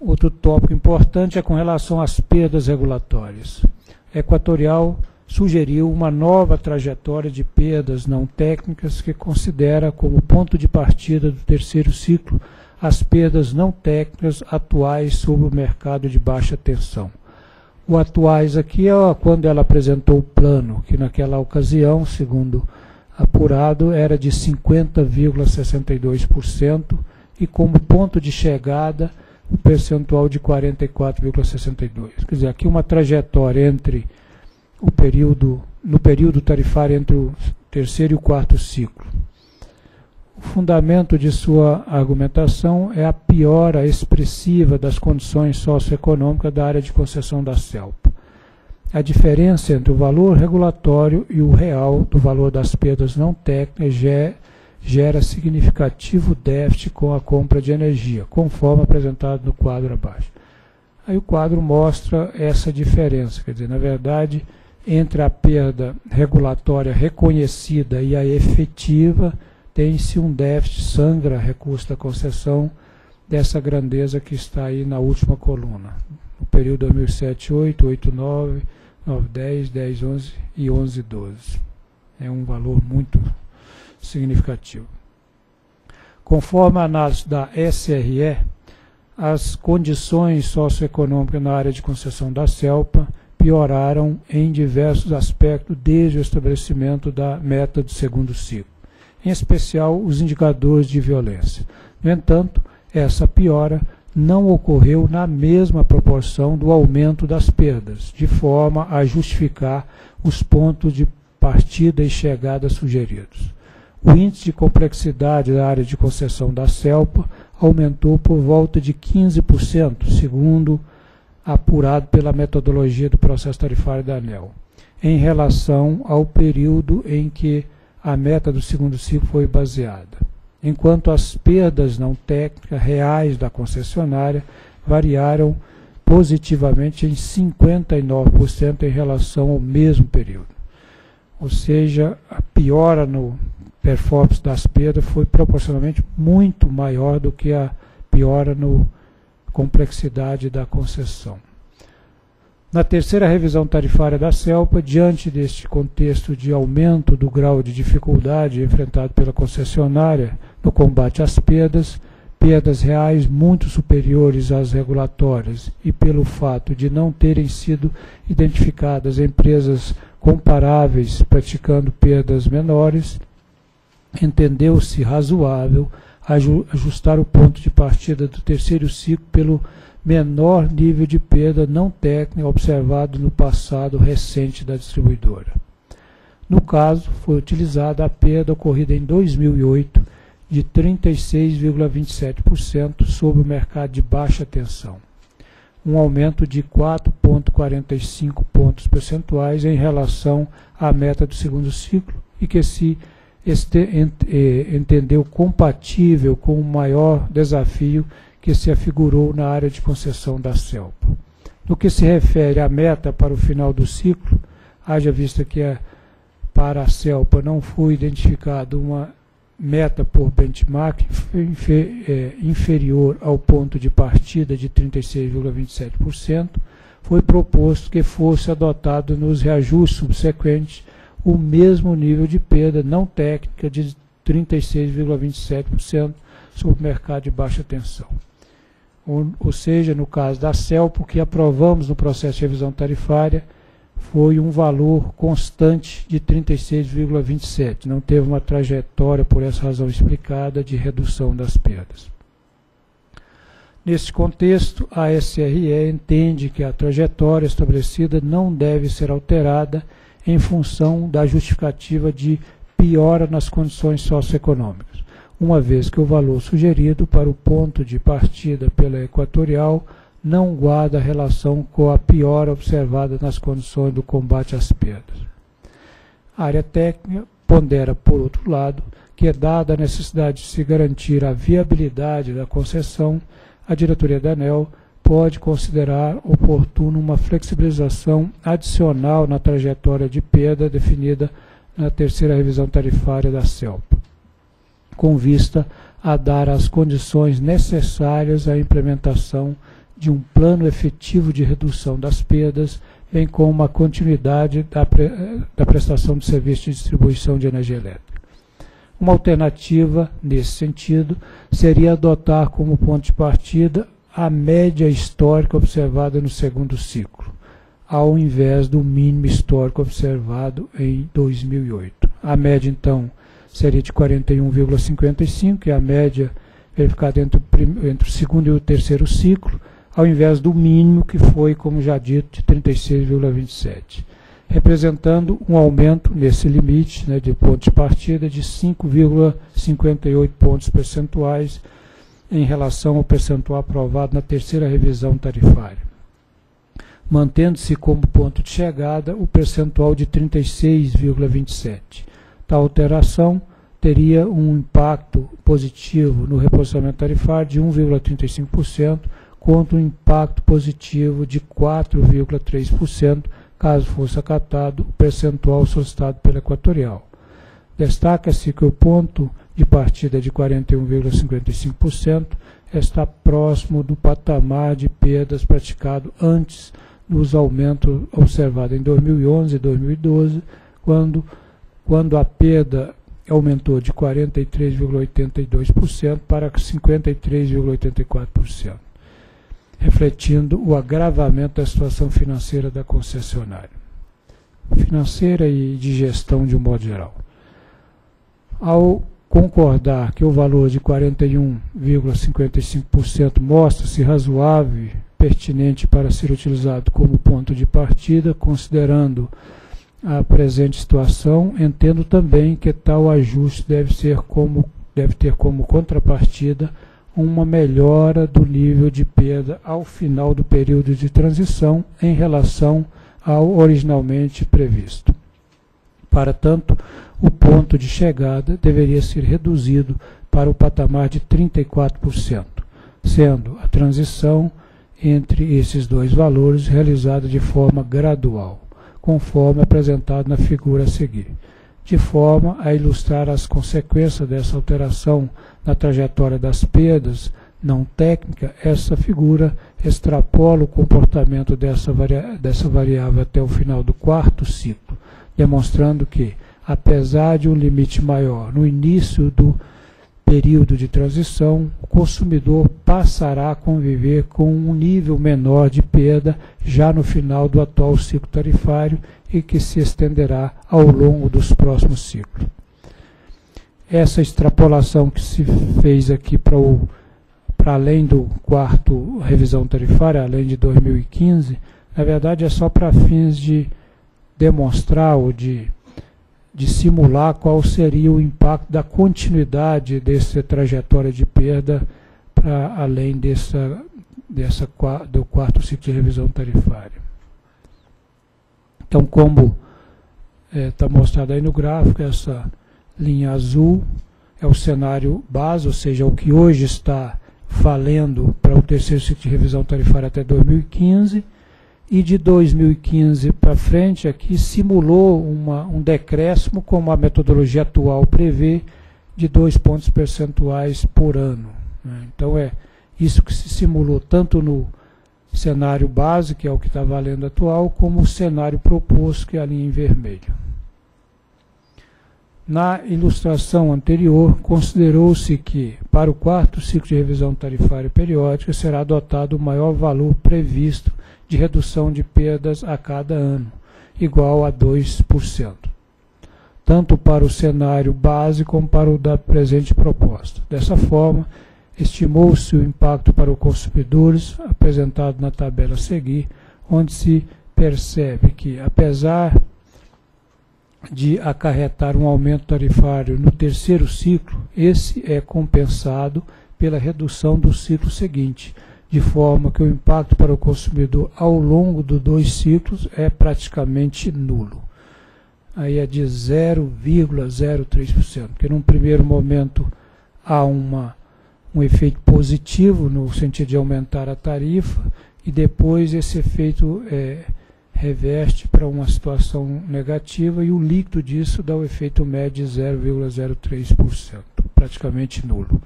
Outro tópico importante é com relação às perdas regulatórias. Equatorial sugeriu uma nova trajetória de perdas não técnicas que considera como ponto de partida do terceiro ciclo as perdas não técnicas atuais sobre o mercado de baixa tensão. O atuais aqui é quando ela apresentou o plano, que naquela ocasião, segundo apurado, era de 50,62% e como ponto de chegada percentual de 44,62. Quer dizer, aqui uma trajetória entre o período, no período tarifário entre o terceiro e o quarto ciclo. O fundamento de sua argumentação é a piora expressiva das condições socioeconômicas da área de concessão da CELPA. A diferença entre o valor regulatório e o real do valor das perdas não técnicas gera significativo déficit com a compra de energia, conforme apresentado no quadro abaixo. Aí o quadro mostra essa diferença, quer dizer, na verdade, entre a perda regulatória reconhecida e a efetiva, tem-se um déficit, sangra recurso da concessão dessa grandeza que está aí na última coluna. No período 2007, 8, 8, 9, 9, 10, 10, 11 e 11, 12. É um valor muito significativo. Conforme a análise da SRE, as condições socioeconômicas na área de concessão da CELPA pioraram em diversos aspectos desde o estabelecimento da meta do segundo ciclo, em especial os indicadores de violência. No entanto, essa piora não ocorreu na mesma proporção do aumento das perdas, de forma a justificar os pontos de partida e chegada sugeridos. O índice de complexidade da área de concessão da CELPA aumentou por volta de 15%, segundo apurado pela metodologia do processo tarifário da ANEL, em relação ao período em que a meta do segundo ciclo foi baseada, enquanto as perdas não técnicas reais da concessionária variaram positivamente em 59% em relação ao mesmo período. Ou seja, a piora no performance das perdas foi proporcionalmente muito maior do que a piora no complexidade da concessão. Na terceira revisão tarifária da CELPA, diante deste contexto de aumento do grau de dificuldade enfrentado pela concessionária no combate às perdas, perdas reais muito superiores às regulatórias e pelo fato de não terem sido identificadas empresas comparáveis praticando perdas menores, entendeu-se razoável ajustar o ponto de partida do terceiro ciclo pelo menor nível de perda não técnica observado no passado recente da distribuidora. No caso, foi utilizada a perda ocorrida em 2008 de 36,27% sobre o mercado de baixa tensão. um aumento de 4,45 pontos percentuais em relação à meta do segundo ciclo e que se este, eh, entendeu compatível com o maior desafio que se afigurou na área de concessão da CELPA. No que se refere à meta para o final do ciclo, haja vista que a, para a CELPA não foi identificada uma meta por benchmark é, inferior ao ponto de partida de 36,27%, foi proposto que fosse adotado nos reajustes subsequentes o mesmo nível de perda não técnica de 36,27% sobre o mercado de baixa tensão. Ou, ou, seja, no caso da CELPO, que aprovamos no processo de revisão tarifária, foi um valor constante de 36,27. Não teve uma trajetória, por essa razão explicada, de redução das perdas. Nesse contexto, a SRE entende que a trajetória estabelecida não deve ser alterada em função da justificativa de piora nas condições socioeconômicas, uma vez que o valor sugerido para o ponto de partida pela Equatorial não guarda relação com a piora observada nas condições do combate às perdas. A área técnica pondera, por outro lado, que, dada a necessidade de se garantir a viabilidade da concessão, a diretoria da ANEL pode considerar oportuno uma flexibilização adicional na trajetória de perda definida na terceira revisão tarifária da CELPA, com vista a dar as condições necessárias à implementação de um plano efetivo de redução das perdas, bem como uma continuidade da, pre da prestação de serviço de distribuição de energia elétrica. Uma alternativa, nesse sentido, seria adotar como ponto de partida a média histórica observada no segundo ciclo, ao invés do mínimo histórico observado em 2008. A média, então, seria de 41,55, que é a média verificada entre o, entre o segundo e o terceiro ciclo, ao invés do mínimo que foi, como já dito, de 36,27, representando um aumento nesse limite né, de ponto de partida de 5,58 pontos percentuais em relação ao percentual aprovado na terceira revisão tarifária, mantendo-se como ponto de chegada o percentual de 36,27. Tal alteração teria um impacto positivo no reposicionamento tarifário de 1,35%, contra um impacto positivo de 4,3%, caso fosse acatado o percentual solicitado pela Equatorial. Destaca-se que o ponto de partida de 41,55% está próximo do patamar de perdas praticado antes dos aumentos observados em 2011 e 2012, quando, quando a perda aumentou de 43,82% para 53,84% refletindo o agravamento da situação financeira da concessionária. Financeira e de gestão de um modo geral. Ao concordar que o valor de 41,55% mostra-se razoável, pertinente para ser utilizado como ponto de partida, considerando a presente situação, entendo também que tal ajuste deve, ser como, deve ter como contrapartida uma melhora do nível de perda ao final do período de transição em relação ao originalmente previsto. Para tanto, o ponto de chegada deveria ser reduzido para o patamar de 34%, sendo a transição entre esses dois valores realizada de forma gradual, conforme apresentado na figura a seguir de forma a ilustrar as consequências dessa alteração na trajetória das perdas não técnica, essa figura extrapola o comportamento dessa, dessa variável até o final do quarto ciclo, demonstrando que, apesar de um limite maior no início do período de transição, o consumidor passará a conviver com um nível menor de perda já no final do atual ciclo tarifário e que se estenderá ao longo dos próximos ciclos. Essa extrapolação que se fez aqui para o para além do quarto revisão tarifária, além de 2015, na verdade é só para fins de demonstrar ou de de simular qual seria o impacto da continuidade dessa trajetória de perda para além dessa, dessa, do quarto ciclo de revisão tarifária. Então, como está é, mostrado aí no gráfico, essa linha azul é o cenário base, ou seja, o que hoje está valendo para o terceiro ciclo de revisão tarifária até 2015, e de 2015 para frente aqui simulou uma, um decréscimo, como a metodologia atual prevê, de dois pontos percentuais por ano. Né? Então é isso que se simulou tanto no cenário base, que é o que está valendo atual, como o cenário proposto, que é a linha em vermelho. Na ilustração anterior, considerou-se que, para o quarto ciclo de revisão tarifária periódica, será adotado o maior valor previsto de redução de perdas a cada ano, igual a 2%, tanto para o cenário base como para o da presente proposta. Dessa forma, estimou-se o impacto para os consumidores, apresentado na tabela a seguir, onde se percebe que, apesar de acarretar um aumento tarifário no terceiro ciclo, esse é compensado pela redução do ciclo seguinte, de forma que o impacto para o consumidor ao longo dos dois ciclos é praticamente nulo. Aí é de 0,03%, porque num primeiro momento há uma, um efeito positivo no sentido de aumentar a tarifa e depois esse efeito é, reveste para uma situação negativa e o líquido disso dá o efeito médio de 0,03%, praticamente nulo.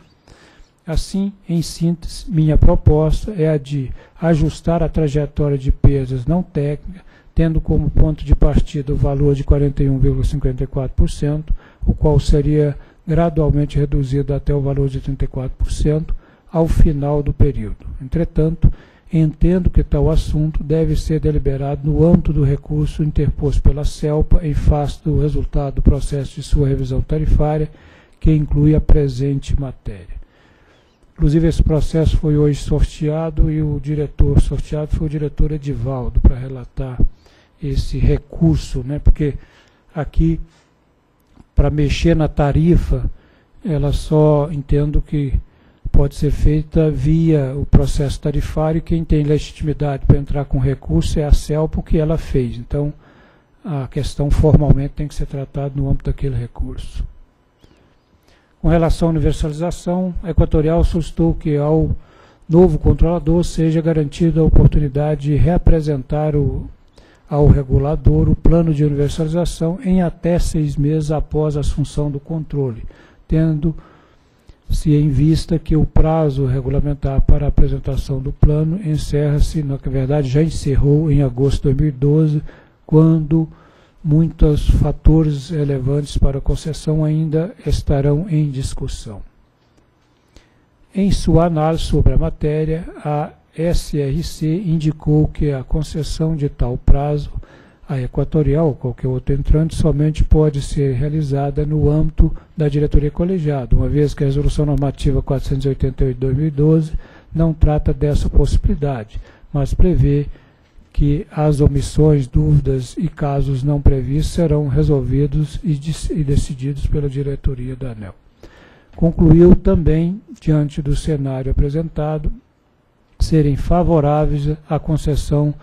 Assim, em síntese, minha proposta é a de ajustar a trajetória de perdas não técnicas, tendo como ponto de partida o valor de 41,54%, o qual seria gradualmente reduzido até o valor de 34% ao final do período. Entretanto, entendo que tal assunto deve ser deliberado no âmbito do recurso interposto pela CELPA em face do resultado do processo de sua revisão tarifária, que inclui a presente matéria. Inclusive, esse processo foi hoje sorteado e o diretor sorteado foi o diretor Edivaldo, para relatar esse recurso, né? porque aqui, para mexer na tarifa, ela só entendo que pode ser feita via o processo tarifário. Quem tem legitimidade para entrar com recurso é a CELPO, que ela fez. Então, a questão formalmente tem que ser tratada no âmbito daquele recurso. Com relação à universalização, a Equatorial solicitou que ao novo controlador seja garantida a oportunidade de reapresentar o, ao regulador o plano de universalização em até seis meses após a assunção do controle, tendo se em vista que o prazo regulamentar para a apresentação do plano encerra-se, na verdade já encerrou em agosto de 2012, quando muitos fatores relevantes para a concessão ainda estarão em discussão. Em sua análise sobre a matéria, a SRC indicou que a concessão de tal prazo a equatorial ou qualquer outro entrante somente pode ser realizada no âmbito da diretoria colegiada, uma vez que a Resolução Normativa 488-2012 não trata dessa possibilidade, mas prevê que as omissões, dúvidas e casos não previstos serão resolvidos e, decididos pela diretoria da ANEL. Concluiu também, diante do cenário apresentado, serem favoráveis à concessão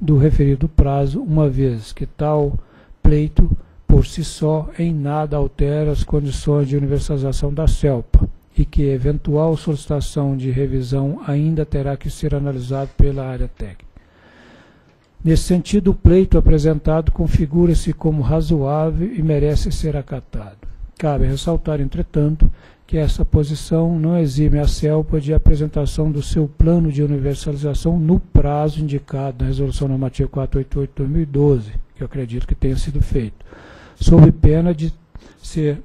do referido prazo, uma vez que tal pleito, por si só, em nada altera as condições de universalização da CELPA e que eventual solicitação de revisão ainda terá que ser analisado pela área técnica. Nesse sentido, o pleito apresentado configura-se como razoável e merece ser acatado. Cabe ressaltar, entretanto, que essa posição não exime a CELPA de apresentação do seu plano de universalização no prazo indicado na Resolução Normativa 488-2012, que eu acredito que tenha sido feito, sob pena de ser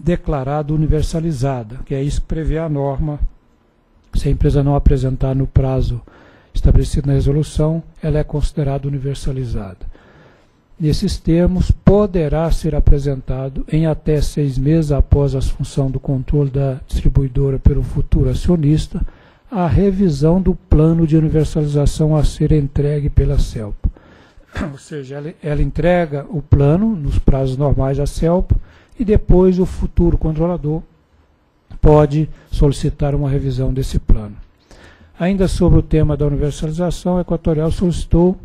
declarada universalizada, que é isso que prevê a norma. Se a empresa não apresentar no prazo estabelecido na resolução, ela é considerada universalizada nesses termos, poderá ser apresentado em até seis meses após a assunção do controle da distribuidora pelo futuro acionista a revisão do plano de universalização a ser entregue pela CELPA. <clears throat> Ou seja, ela, ela entrega o plano nos prazos normais à CELPA e depois o futuro controlador pode solicitar uma revisão desse plano. Ainda sobre o tema da universalização, a Equatorial solicitou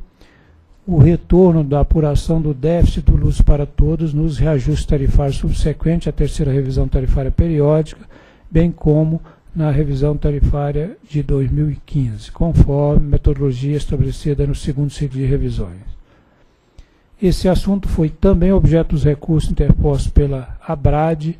o retorno da apuração do déficit do Luz para Todos nos reajustes tarifários subsequentes à terceira revisão tarifária periódica, bem como na revisão tarifária de 2015, conforme metodologia estabelecida no segundo ciclo de revisões. Esse assunto foi também objeto dos recursos interpostos pela ABRAD,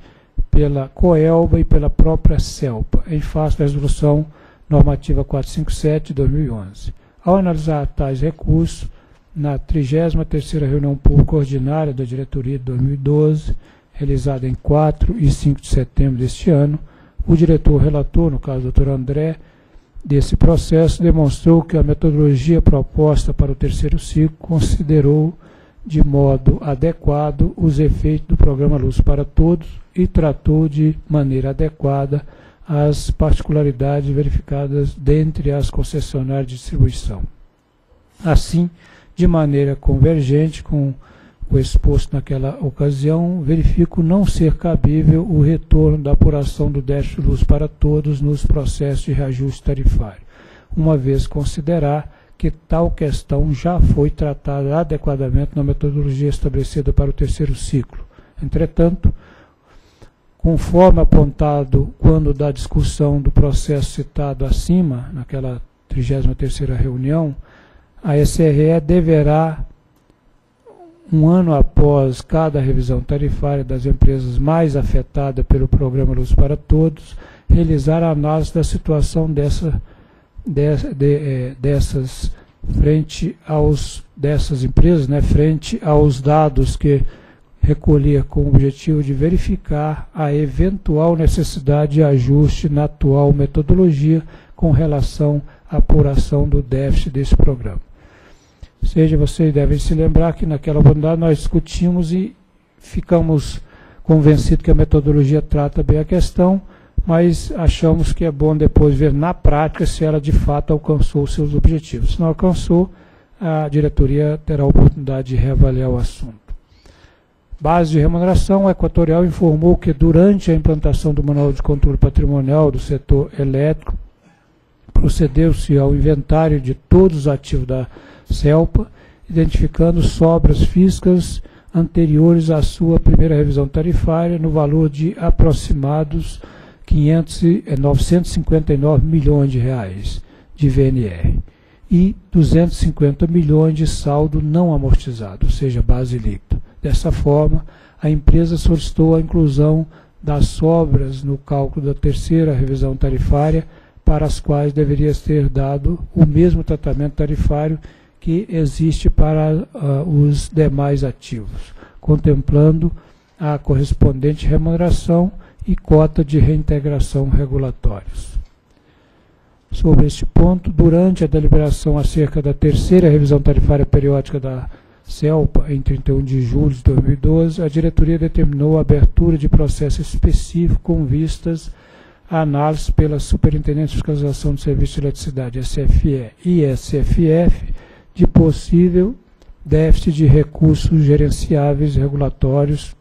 pela COELBA e pela própria CELPA, em face da resolução normativa 457 de 2011. Ao analisar tais recursos, na 33ª reunião pública ordinária da diretoria de 2012, realizada em 4 e 5 de setembro deste ano, o diretor relator, no caso o Dr. André, desse processo demonstrou que a metodologia proposta para o terceiro ciclo considerou de modo adequado os efeitos do programa Luz para Todos e tratou de maneira adequada as particularidades verificadas dentre as concessionárias de distribuição. Assim, de maneira convergente com o exposto naquela ocasião, verifico não ser cabível o retorno da apuração do déficit luz para todos nos processos de reajuste tarifário, uma vez considerar que tal questão já foi tratada adequadamente na metodologia estabelecida para o terceiro ciclo. Entretanto, conforme apontado quando da discussão do processo citado acima, naquela 33ª reunião, a SRE deverá um ano após cada revisão tarifária das empresas mais afetadas pelo programa Luz para Todos, realizar a análise da situação dessa, de, de, é, dessas frente aos dessas empresas, né, frente aos dados que recolher com o objetivo de verificar a eventual necessidade de ajuste na atual metodologia com relação à apuração do déficit desse programa seja, vocês devem se lembrar que naquela oportunidade nós discutimos e ficamos convencidos que a metodologia trata bem a questão, mas achamos que é bom depois ver na prática se ela de fato alcançou os seus objetivos. Se não alcançou, a diretoria terá a oportunidade de reavaliar o assunto. Base de remuneração, a Equatorial informou que durante a implantação do Manual de Controle Patrimonial do setor elétrico, procedeu-se ao inventário de todos os ativos da CELPA, identificando sobras físicas anteriores à sua primeira revisão tarifária no valor de aproximados 500, 959 milhões de reais de VNR e 250 milhões de saldo não amortizado, ou seja, base líquida. Dessa forma, a empresa solicitou a inclusão das sobras no cálculo da terceira revisão tarifária, para as quais deveria ter dado o mesmo tratamento tarifário que existe para uh, os demais ativos, contemplando a correspondente remuneração e cota de reintegração regulatórios. Sobre este ponto, durante a deliberação acerca da terceira revisão tarifária periódica da CELPA, em 31 de julho de 2012, a diretoria determinou a abertura de processo específico com vistas à análise pela Superintendência de Fiscalização do Serviço de Eletricidade, SFE e SFF, de possível déficit de recursos gerenciáveis regulatórios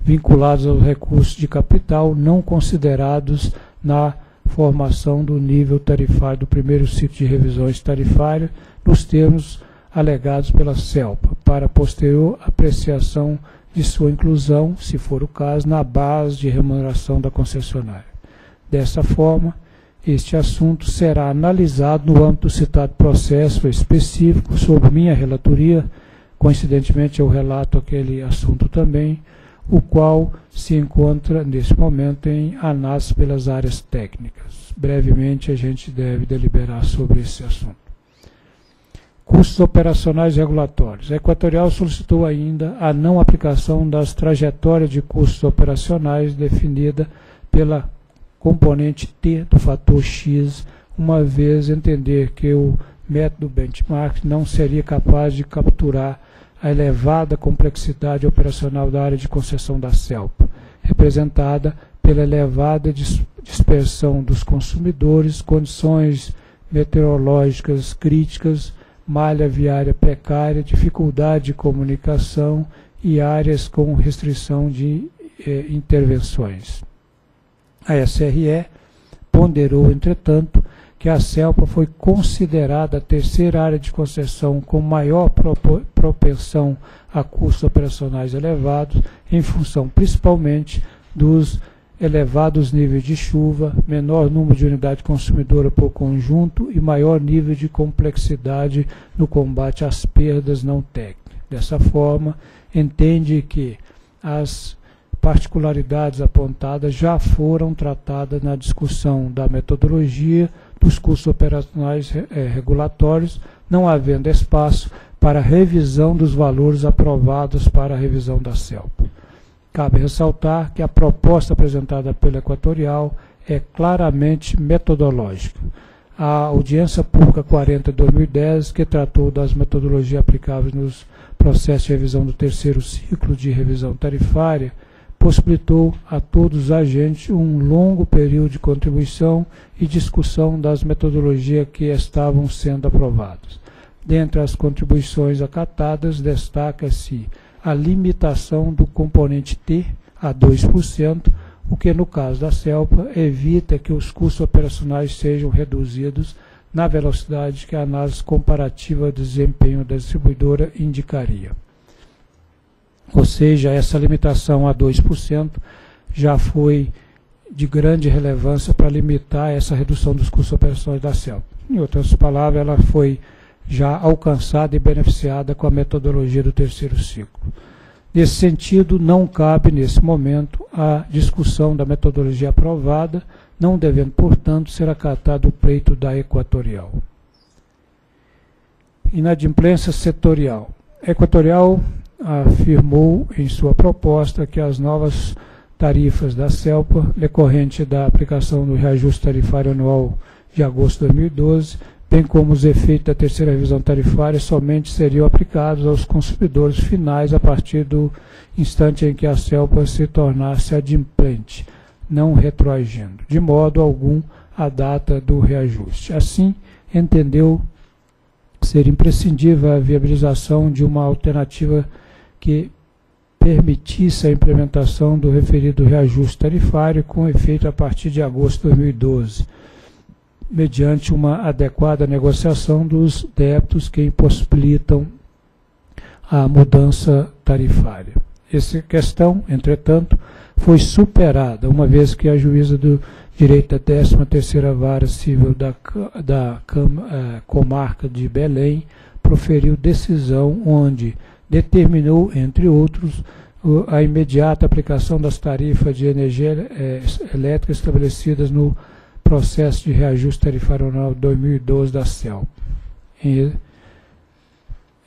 vinculados aos recursos de capital não considerados na formação do nível tarifário do primeiro ciclo de revisões tarifárias nos termos alegados pela CELPA, para posterior apreciação de sua inclusão, se for o caso, na base de remuneração da concessionária. Dessa forma, este assunto será analisado no âmbito do citado processo específico sob minha relatoria, coincidentemente eu relato aquele assunto também, o qual se encontra nesse momento em análise pelas áreas técnicas. Brevemente a gente deve deliberar sobre esse assunto. Custos operacionais regulatórios. A Equatorial solicitou ainda a não aplicação das trajetórias de custos operacionais definida pela componente T do fator X, uma vez entender que o método benchmark não seria capaz de capturar a elevada complexidade operacional da área de concessão da CELPA, representada pela elevada dispersão dos consumidores, condições meteorológicas críticas, malha viária precária, dificuldade de comunicação e áreas com restrição de eh, intervenções. A SRE ponderou, entretanto, que a CELPA foi considerada a terceira área de concessão com maior propensão a custos operacionais elevados, em função principalmente dos elevados níveis de chuva, menor número de unidade consumidora por conjunto e maior nível de complexidade no combate às perdas não técnicas. Dessa forma, entende que as particularidades apontadas já foram tratadas na discussão da metodologia dos custos operacionais é, regulatórios, não havendo espaço para revisão dos valores aprovados para a revisão da CELPA. Cabe ressaltar que a proposta apresentada pela Equatorial é claramente metodológica. A audiência pública 40-2010, que tratou das metodologias aplicáveis nos processos de revisão do terceiro ciclo de revisão tarifária, possibilitou a todos os agentes um longo período de contribuição e discussão das metodologias que estavam sendo aprovadas. Dentre as contribuições acatadas, destaca-se a limitação do componente T a 2%, o que, no caso da CELPA, evita que os custos operacionais sejam reduzidos na velocidade que a análise comparativa do desempenho da distribuidora indicaria. Ou seja, essa limitação a 2% já foi de grande relevância para limitar essa redução dos custos operacionais da CELPA. Em outras palavras, ela foi já alcançada e beneficiada com a metodologia do terceiro ciclo. Nesse sentido, não cabe, nesse momento, a discussão da metodologia aprovada, não devendo, portanto, ser acatado o pleito da Equatorial. Inadimplência setorial. A Equatorial afirmou em sua proposta que as novas tarifas da CELPA, decorrente da aplicação do reajuste tarifário anual de agosto de 2012, bem como os efeitos da terceira revisão tarifária, somente seriam aplicados aos consumidores finais a partir do instante em que a CELPA se tornasse adimplente, não retroagindo, de modo algum, a data do reajuste. Assim, entendeu ser imprescindível a viabilização de uma alternativa que permitisse a implementação do referido reajuste tarifário com efeito a partir de agosto de 2012 mediante uma adequada negociação dos débitos que impossibilitam a mudança tarifária. Essa questão, entretanto, foi superada, uma vez que a juíza do direito da 13ª Vara Civil da, da uh, Comarca de Belém proferiu decisão onde determinou, entre outros, a imediata aplicação das tarifas de energia eh, elétrica estabelecidas no processo de reajuste tarifário anual 2012 da CEL. E,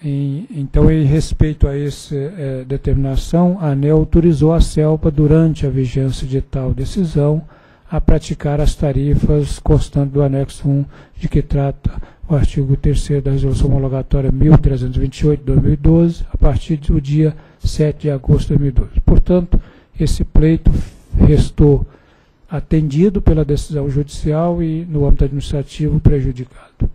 então, em respeito a essa é, determinação, a ANEL autorizou a CELPA, durante a vigência de tal decisão, a praticar as tarifas constantes do anexo 1, de que trata o artigo 3 da Resolução Homologatória 1328-2012, a partir do dia 7 de agosto de 2012. Portanto, esse pleito restou atendido pela decisão judicial e, no âmbito administrativo, prejudicado.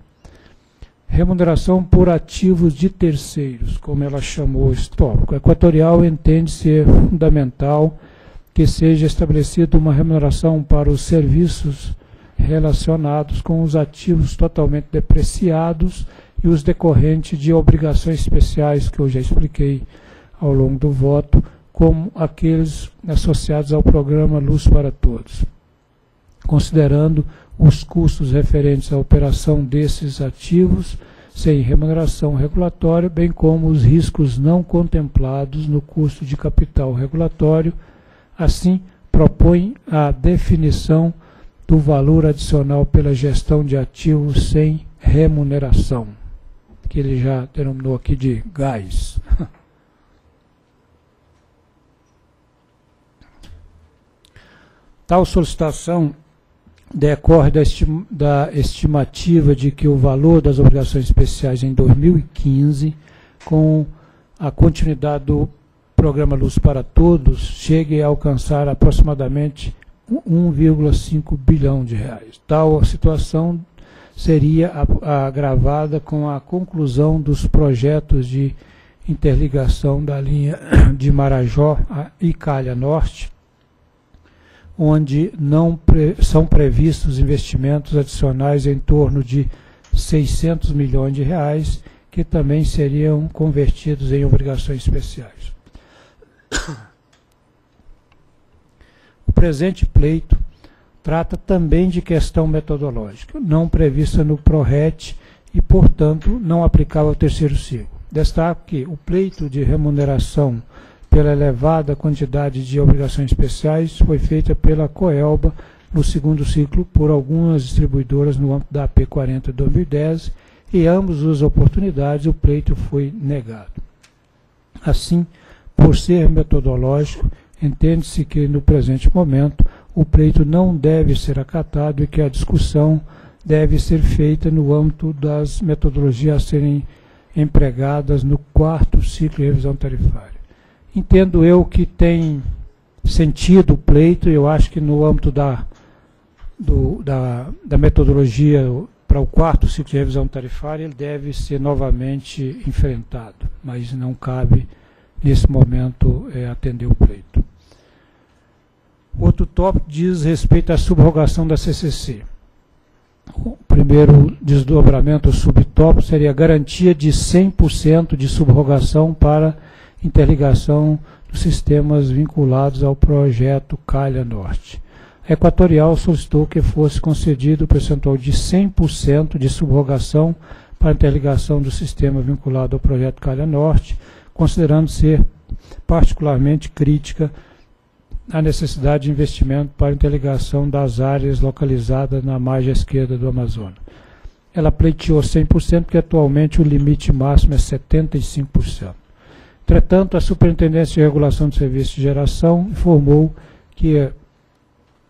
Remuneração por ativos de terceiros, como ela chamou esse tópico. A Equatorial entende ser fundamental que seja estabelecida uma remuneração para os serviços relacionados com os ativos totalmente depreciados e os decorrentes de obrigações especiais que eu já expliquei ao longo do voto, como aqueles associados ao programa Luz para Todos, considerando os custos referentes à operação desses ativos sem remuneração regulatória, bem como os riscos não contemplados no custo de capital regulatório. Assim, propõe a definição do valor adicional pela gestão de ativos sem remuneração, que ele já denominou aqui de gás. Tal solicitação decorre da, estima, da, estimativa de que o valor das obrigações especiais em 2015, com a continuidade do programa Luz para Todos, chegue a alcançar aproximadamente 1,5 bilhão de reais. Tal situação seria agravada com a conclusão dos projetos de interligação da linha <coughs> de Marajó e Calha Norte, onde não pre, são previstos investimentos adicionais em torno de 600 milhões de reais, que também seriam convertidos em obrigações especiais. O presente pleito trata também de questão metodológica, não prevista no PRORET e, portanto, não aplicável ao terceiro ciclo. Destaco que o pleito de remuneração pela elevada quantidade de obrigações especiais foi feita pela Coelba no segundo ciclo por algumas distribuidoras no âmbito da AP 40 2010 e ambas as oportunidades o pleito foi negado. Assim, por ser metodológico, entende-se que no presente momento o pleito não deve ser acatado e que a discussão deve ser feita no âmbito das metodologias a serem empregadas no quarto ciclo de revisão tarifária. Entendo eu que tem sentido o pleito, eu acho que no âmbito da, do, da, da metodologia para o quarto ciclo de revisão tarifária, ele deve ser novamente enfrentado, mas não cabe, nesse momento, é, atender o pleito. Outro tópico diz respeito à subrogação da CCC. O primeiro desdobramento, o subtópico, seria a garantia de 100% de subrogação para interligação dos sistemas vinculados ao projeto Calha Norte. A Equatorial solicitou que fosse concedido o percentual de 100% de subrogação para interligação do sistema vinculado ao projeto Calha Norte, considerando ser particularmente crítica a necessidade de investimento para interligação das áreas localizadas na margem esquerda do Amazonas. Ela pleiteou 100%, porque atualmente o limite máximo é 75%. Entretanto, a Superintendência de Regulação de Serviços de Geração informou que,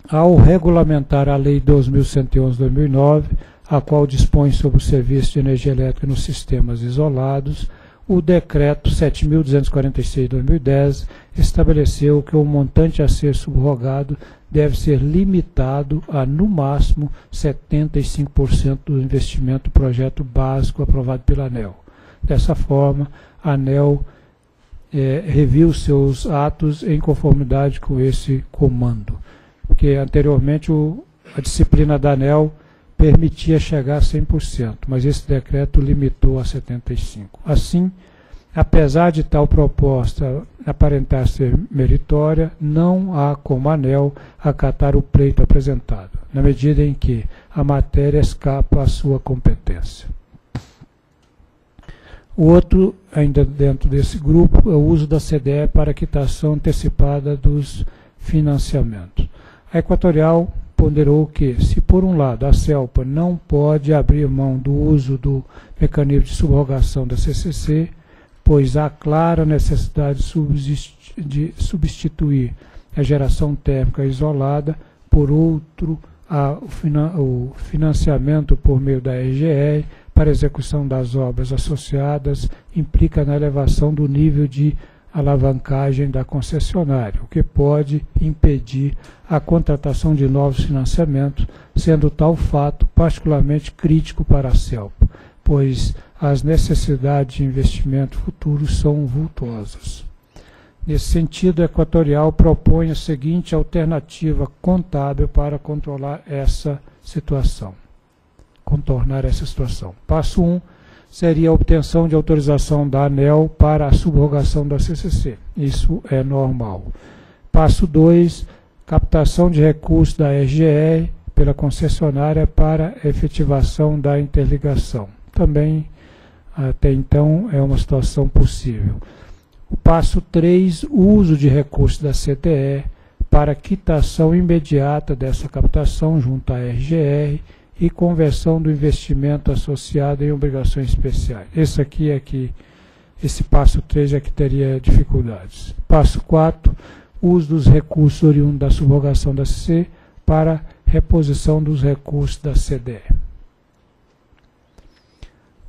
ao regulamentar a Lei 2111-2009, a qual dispõe sobre o serviço de energia elétrica nos sistemas isolados, o decreto 7.246-2010 estabeleceu que o montante a ser subrogado deve ser limitado a, no máximo, 75% do investimento do projeto básico aprovado pela ANEL. Dessa forma, a ANEL é, reviu seus atos em conformidade com esse comando. Porque anteriormente o, a disciplina da ANEL permitia chegar a 100%, mas esse decreto limitou a 75%. Assim, apesar de tal proposta aparentar ser meritória, não há como ANEL acatar o pleito apresentado, na medida em que a matéria escapa à sua competência. O outro, ainda dentro desse grupo, é o uso da CDE para quitação antecipada dos financiamentos. A Equatorial ponderou que, se por um lado a CELPA não pode abrir mão do uso do mecanismo de subrogação da CCC, pois há clara necessidade de substituir a geração térmica isolada por outro, a, o, financiamento por meio da RGE para execução das obras associadas implica na elevação do nível de alavancagem da concessionária, o que pode impedir a contratação de novos financiamentos, sendo tal fato particularmente crítico para a CELP, pois as necessidades de investimento futuros são vultuosas. Nesse sentido, a Equatorial propõe a seguinte alternativa contábil para controlar essa situação. Contornar essa situação. Passo 1. Um, seria a obtenção de autorização da ANEL para a subrogação da CCC. Isso é normal. Passo 2, captação de recursos da RGR pela concessionária para efetivação da interligação. Também, até então, é uma situação possível. O passo 3, uso de recursos da CTE para quitação imediata dessa captação junto à RGR e conversão do investimento associado em obrigações especiais. Esse aqui é que, esse passo 3 é que teria dificuldades. Passo 4, uso dos recursos oriundos da subrogação da CC para reposição dos recursos da CDE.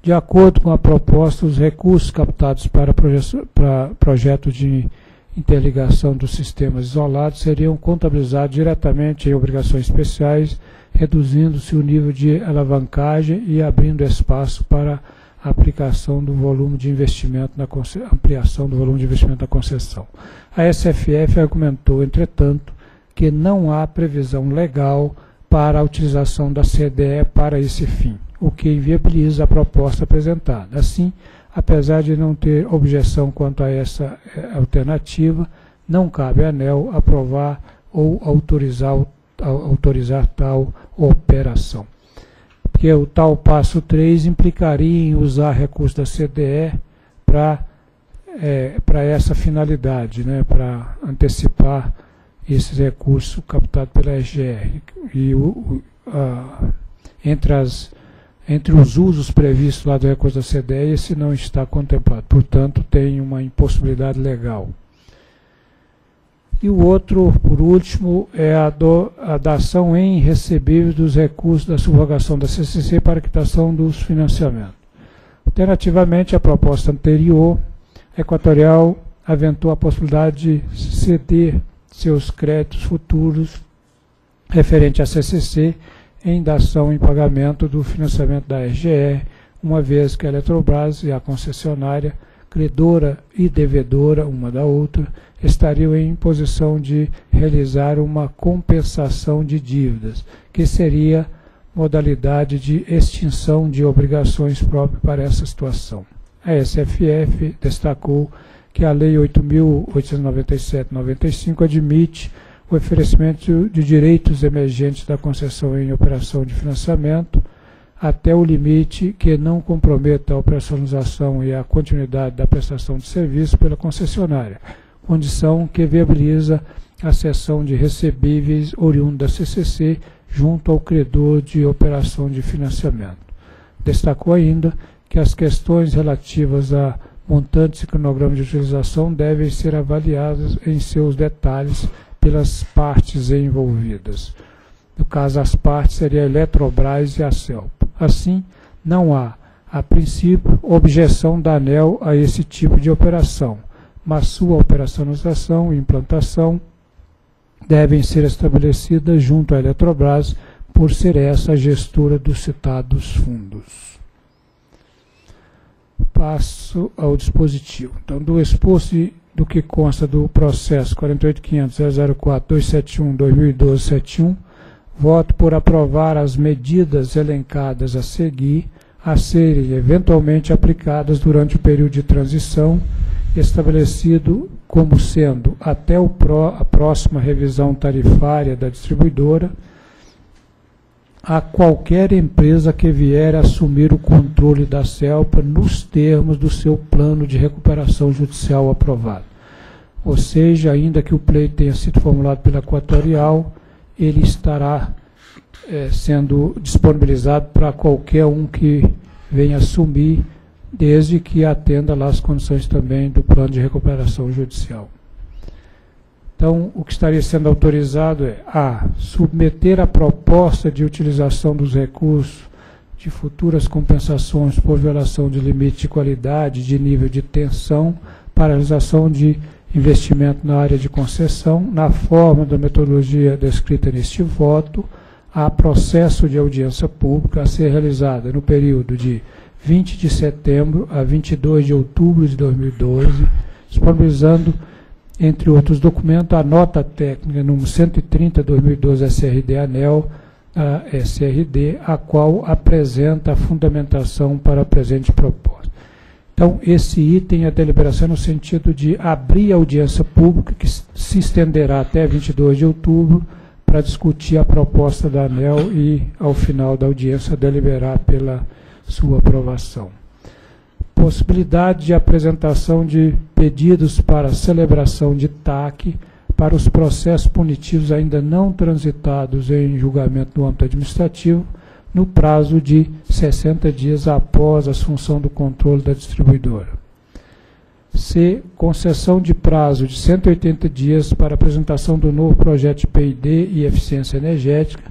De acordo com a proposta, os recursos captados para, para projetos de interligação dos sistemas isolados seriam contabilizados diretamente em obrigações especiais reduzindo-se o nível de alavancagem e abrindo espaço para a aplicação do volume de investimento na ampliação do volume de investimento da concessão. A SFF argumentou, entretanto, que não há previsão legal para a utilização da CDE para esse fim, o que inviabiliza a proposta apresentada. Assim, apesar de não ter objeção quanto a essa eh, alternativa, não cabe à ANEL aprovar ou autorizar, autorizar tal operação. Porque o tal passo 3 implicaria em usar recursos da CDE para é, para essa finalidade, né, para antecipar esses recursos captados pela SGR. E o, a, entre, as, entre os usos previstos lá do recurso da CDE, esse não está contemplado. Portanto, tem uma impossibilidade legal. E o outro, por último, é a, do, a dação em recebíveis dos recursos da subrogação da CCC para quitação dos financiamentos. Alternativamente, a proposta anterior, a Equatorial aventou a possibilidade de ceder seus créditos futuros referente à CCC em dação em pagamento do financiamento da RGE, uma vez que a Eletrobras e a concessionária, credora e devedora uma da outra, estariam em posição de realizar uma compensação de dívidas, que seria modalidade de extinção de obrigações próprias para essa situação. A SFF destacou que a Lei 8.897-95 admite o oferecimento de direitos emergentes da concessão em operação de financiamento até o limite que não comprometa a operacionalização e a continuidade da prestação de serviço pela concessionária, condição que viabiliza a cessão de recebíveis oriundos da CCC junto ao credor de operação de financiamento. Destacou ainda que as questões relativas a montantes e cronograma de utilização devem ser avaliadas em seus detalhes pelas partes envolvidas. No caso, as partes seriam a Eletrobras e a CELP. Assim, não há, a princípio, objeção da ANEL a esse tipo de operação, mas sua operacionalização e implantação devem ser estabelecidas junto à Eletrobras por ser essa a gestora dos citados fundos. Passo ao dispositivo. Então, do exposto do que consta do processo 48.500.004.271.2012.71, voto por aprovar as medidas elencadas a seguir a serem eventualmente aplicadas durante o período de transição estabelecido como sendo até o pró, a próxima revisão tarifária da distribuidora a qualquer empresa que vier assumir o controle da CELPA nos termos do seu plano de recuperação judicial aprovado. Ou seja, ainda que o pleito tenha sido formulado pela Equatorial, ele estará é, sendo disponibilizado para qualquer um que venha assumir desde que atenda lá as condições também do plano de recuperação judicial. Então, o que estaria sendo autorizado é a submeter a proposta de utilização dos recursos de futuras compensações por violação de limite de qualidade, de nível de tensão, para realização de investimento na área de concessão, na forma da metodologia descrita neste voto, a processo de audiência pública a ser realizada no período de 20 de setembro a 22 de outubro de 2012, disponibilizando, entre outros documentos, a nota técnica número 130-2012 SRD ANEL, a SRD, a qual apresenta a fundamentação para a presente proposta. Então, esse item é deliberação no sentido de abrir a audiência pública, que se estenderá até 22 de outubro, para discutir a proposta da ANEL e, ao final da audiência, deliberar pela sua aprovação. Possibilidade de apresentação de pedidos para celebração de TAC para os processos punitivos ainda não transitados em julgamento no âmbito administrativo, no prazo de 60 dias após a assunção do controle da distribuidora. C. Concessão de prazo de 180 dias para apresentação do novo projeto de PID e eficiência energética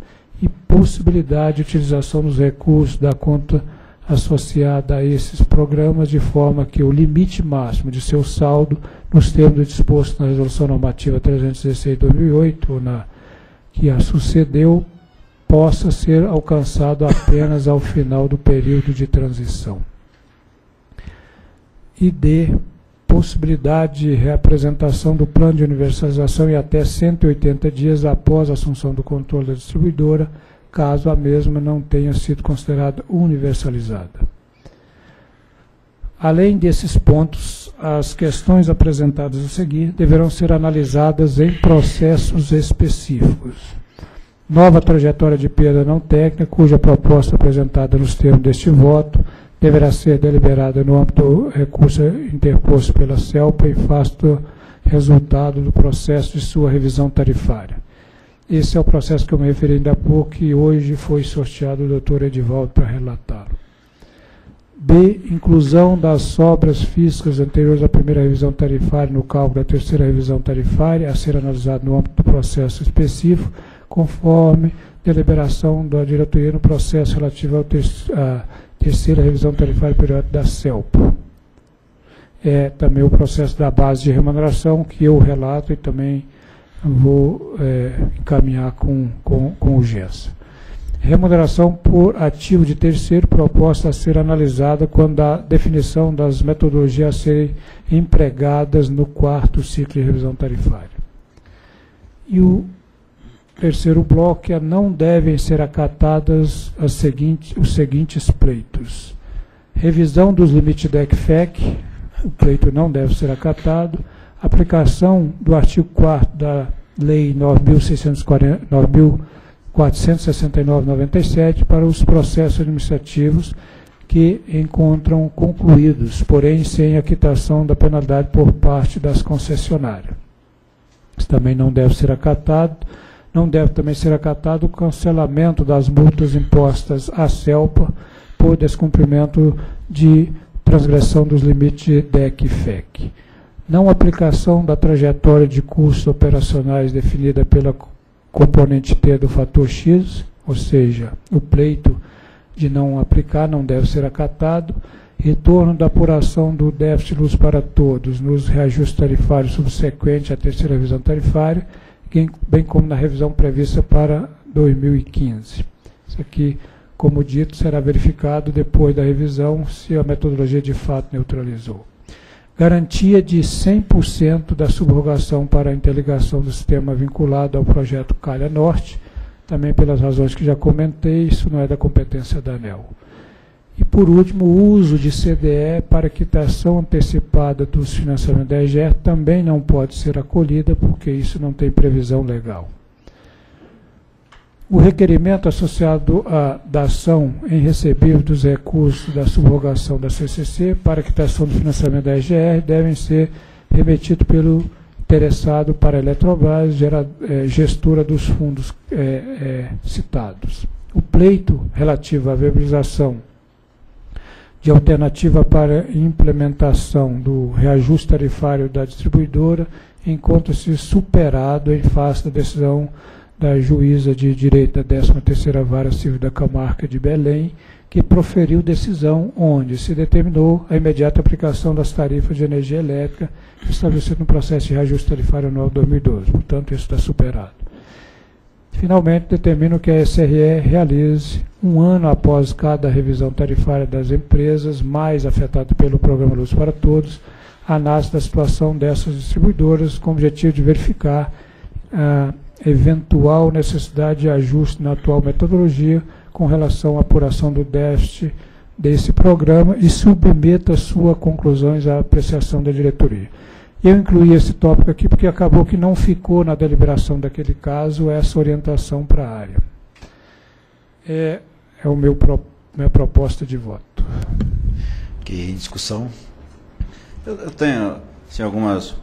e possibilidade de utilização dos recursos da conta associada a esses programas, de forma que o limite máximo de seu saldo, nos termos disposto na Resolução Normativa 316-2008, ou na que a sucedeu, possa ser alcançado apenas ao final do período de transição. E D. possibilidade de reapresentação do plano de universalização em até 180 dias após a assunção do controle da distribuidora, caso a mesma não tenha sido considerada universalizada. Além desses pontos, as questões apresentadas a seguir deverão ser analisadas em processos específicos. Nova trajetória de perda não técnica, cuja proposta apresentada nos termos deste voto deverá ser deliberada no âmbito do recurso interposto pela CELPA e fasto resultado do processo de sua revisão tarifária. Esse é o processo que eu me referi ainda há pouco e hoje foi sorteado o doutor Edivaldo para relatá-lo. B. Inclusão das sobras físicas anteriores à primeira revisão tarifária no cálculo da terceira revisão tarifária, a ser analisado no âmbito do processo específico, conforme deliberação da diretoria no processo relativo à ter terceira revisão tarifária periódica da CELPA. É também o processo da base de remuneração, que eu relato e também vou é, encaminhar com, com, com urgência. Remuneração por ativo de terceiro proposta a ser analisada quando a definição das metodologias a serem empregadas no quarto ciclo de revisão tarifária. E o terceiro bloco é não devem ser acatadas os seguintes pleitos. Revisão dos limites da ECFEC, o pleito não deve ser acatado. Aplicação do artigo 4 da Lei 9.469-97 para os processos administrativos que encontram concluídos, porém sem a quitação da penalidade por parte das concessionárias. Isso também não deve ser acatado não deve também ser acatado o cancelamento das multas impostas à CELPA por descumprimento de transgressão dos limites de DEC e FEC. Não aplicação da trajetória de custos operacionais definida pela componente T do fator X, ou seja, o pleito de não aplicar não deve ser acatado, retorno da apuração do déficit luz para todos nos reajustes tarifários subsequentes à terceira revisão tarifária, bem como na revisão prevista para 2015. Isso aqui, como dito, será verificado depois da revisão se a metodologia de fato neutralizou. Garantia de 100% da subrogação para a interligação do sistema vinculado ao projeto Calha Norte, também pelas razões que já comentei, isso não é da competência da ANEL. E, por último, o uso de CDE para quitação antecipada dos financiamentos da EGER também não pode ser acolhida, porque isso não tem previsão legal. O requerimento associado à da ação em recebível dos recursos da subrogação da CCC para quitação do financiamento da EGR devem ser remetidos pelo interessado para a Eletrobras, gera, é, gestora dos fundos é, é, citados. O pleito relativo à viabilização de alternativa para implementação do reajuste tarifário da distribuidora encontra-se superado em face da decisão da juíza de direito da 13ª Vara Civil da Camarca de Belém, que proferiu decisão onde se determinou a imediata aplicação das tarifas de energia elétrica estabelecidas no processo de reajuste tarifário anual 2012. Portanto, isso está superado. Finalmente, determino que a SRE realize, um ano após cada revisão tarifária das empresas mais afetadas pelo Programa Luz para Todos, a análise da situação dessas distribuidoras com o objetivo de verificar a eventual necessidade de ajuste na atual metodologia com relação à apuração do déficit desse programa e submeta suas conclusões à apreciação da diretoria. Eu incluí esse tópico aqui porque acabou que não ficou na deliberação daquele caso essa orientação para a área. É, é o meu pro, minha proposta de voto. Que discussão? Eu, eu tenho assim, algumas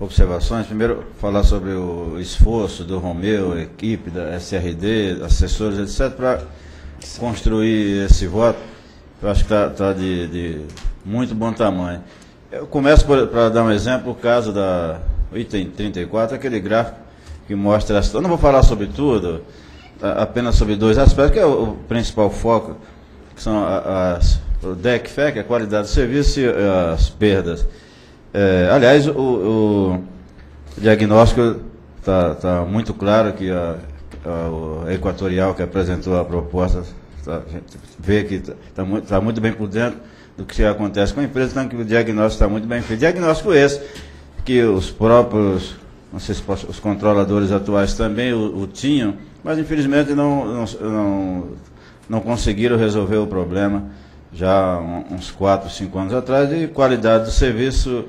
observações. Primeiro, falar sobre o esforço do Romeu, equipe da SRD, assessores, etc., para construir esse voto. Eu acho que está tá de, de muito bom tamanho. Eu começo para dar um exemplo, o caso da item 34, aquele gráfico que mostra situação. não vou falar sobre tudo, apenas sobre dois aspectos, que é o, principal foco, que são as, o DEC, FEC, a qualidade do serviço e as perdas. É, aliás, o, o diagnóstico está tá muito claro que a, a, Equatorial que apresentou a proposta, tá, a vê que está tá muito, tá muito bem por dentro do que acontece com a empresa, então que o diagnóstico está muito bem feito. Diagnóstico esse, que os próprios, não sei se os controladores atuais também o, o tinham, mas infelizmente não, não, não, não, conseguiram resolver o problema já uns 4, 5 anos atrás, de qualidade do serviço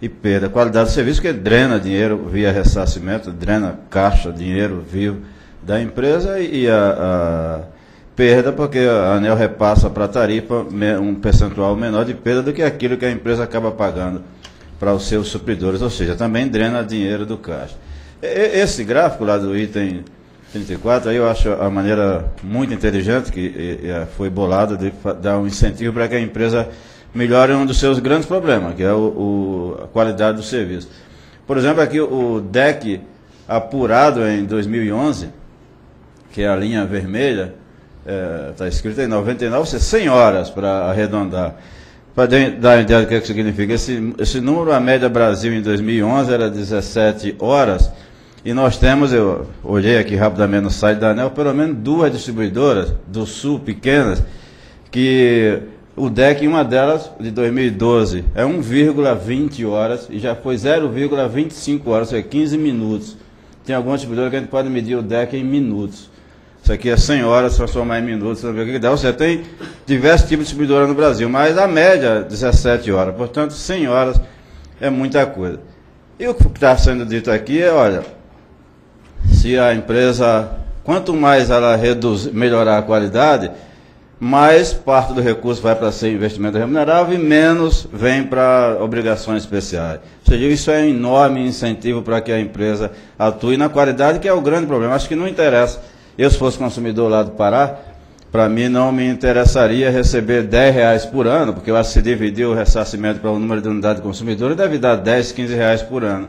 e perda. Qualidade do serviço que drena dinheiro via ressarcimento, drena caixa, dinheiro vivo da empresa e a, a perda porque a ANEL repassa para a tarifa um percentual menor de perda do que aquilo que a empresa acaba pagando para os seus supridores, ou seja, também drena dinheiro do caixa. Esse gráfico lá do item 34, aí eu acho a maneira muito inteligente que foi bolada de dar um incentivo para que a empresa melhore um dos seus grandes problemas, que é o, o, a qualidade do serviço. Por exemplo, aqui o DEC apurado em 2011, que é a linha vermelha, está é, escrito em 99, 100 horas para arredondar. Para dar uma ideia do que, é que significa, esse, esse número, a média Brasil em 2011 era 17 horas, e nós temos, eu olhei aqui rapidamente no site da ANEL, pelo menos duas distribuidoras do Sul, pequenas, que o DEC, uma delas, de 2012, é 1,20 horas e já foi 0,25 horas, ou seja, 15 minutos. Tem algumas distribuidoras que a gente pode medir o DEC em minutos. Isso aqui é 100 horas, transformar em minutos, ver o que dá. Você tem diversos tipos de distribuidora no Brasil, mas a média 17 horas. Portanto, 100 horas é muita coisa. E o que está sendo dito aqui é, olha, se a empresa, quanto mais ela reduz, melhorar a qualidade, mais parte do recurso vai para ser investimento remunerável e menos vem para obrigações especiais. Ou seja, isso é um enorme incentivo para que a empresa atue na qualidade, que é o grande problema. Acho que não interessa eu, se fosse consumidor lá do Pará, para mim não me interessaria receber 10 reais por ano, porque eu acho que se dividir o ressarcimento para o número de unidades de consumidores, deve dar 10, 15 reais por ano,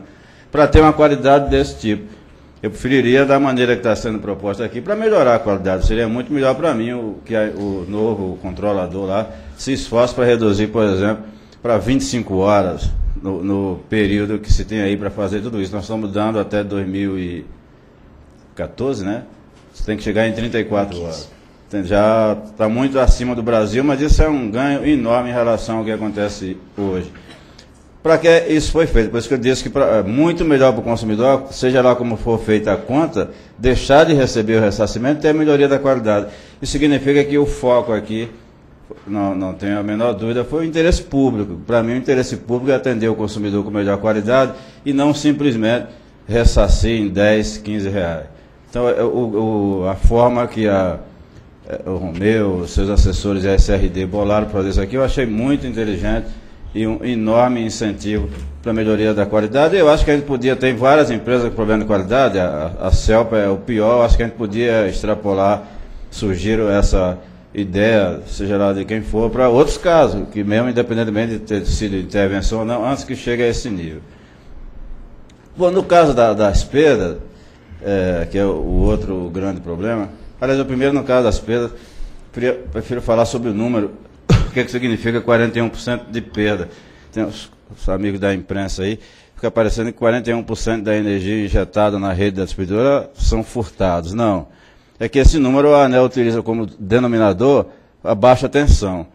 para ter uma qualidade desse tipo. Eu preferiria da maneira que está sendo proposta aqui para melhorar a qualidade. Seria muito melhor para mim o que o novo controlador lá se esforce para reduzir, por exemplo, para 25 horas no, no período que se tem aí para fazer tudo isso. Nós estamos dando até 2014, né? Você tem que chegar em 34 horas. Já está muito acima do Brasil, mas isso é um ganho enorme em relação ao que acontece hoje. Para que isso foi feito? Por isso que eu disse que pra, é muito melhor para o consumidor, seja lá como for feita a conta, deixar de receber o ressarcimento e ter a melhoria da qualidade. Isso significa que o foco aqui, não, não tenho a menor dúvida, foi o interesse público. Para mim, o interesse público é atender o consumidor com melhor qualidade e não simplesmente ressarcir em 10, 15 reais. Então, é, o, o, a forma que a, é, o Romeu, seus assessores e a SRD bolaram para fazer isso aqui, eu achei muito inteligente e um enorme incentivo para a melhoria da qualidade. Eu acho que a gente podia, ter várias empresas com problema de qualidade, a, a CELPA é o pior, eu acho que a gente podia extrapolar, surgir essa ideia, seja lá de quem for, para outros casos, que mesmo independentemente de ter sido intervenção ou não, antes que chegue a esse nível. Bom, no caso da, das perdas, é, que é o outro grande problema. Aliás, o primeiro, no caso das perdas, prefiro falar sobre o número, <coughs> o que, é que significa 41% de perda. Tem os, os, amigos da imprensa aí, fica parecendo que 41% da energia injetada na rede da distribuidora são furtados. Não. É que esse número a ANEL utiliza como denominador a baixa tensão.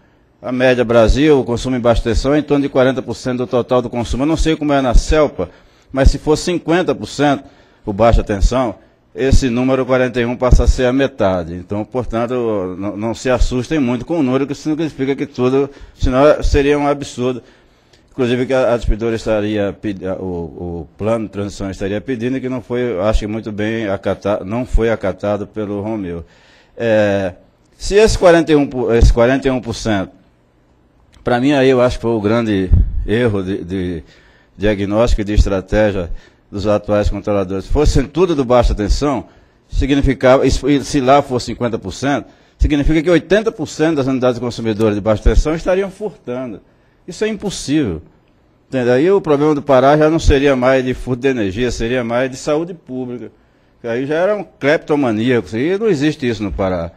A média Brasil, o consumo em baixa tensão é em torno de 40% do total do consumo. Eu não sei como é na CELPA, mas se for 50%, por baixa tensão, esse número 41 passa a ser a metade. Então, portanto, não, se assustem muito com o número, que significa que tudo, senão seria um absurdo. Inclusive que a, a estaria, o, o plano de transição estaria pedindo que não foi, acho que muito bem acatado, não foi acatado pelo Romeu. É, se esse 41%, esse 41% para mim aí eu acho que foi o grande erro de, de diagnóstico e de estratégia dos atuais controladores fossem tudo do baixa tensão, significava, se lá fosse 50%, significa que 80% das unidades consumidoras de baixa tensão estariam furtando. Isso é impossível. Entendeu? Aí o problema do Pará já não seria mais de furto de energia, seria mais de saúde pública. Aí já era um cleptomaníaco. E não existe isso no Pará.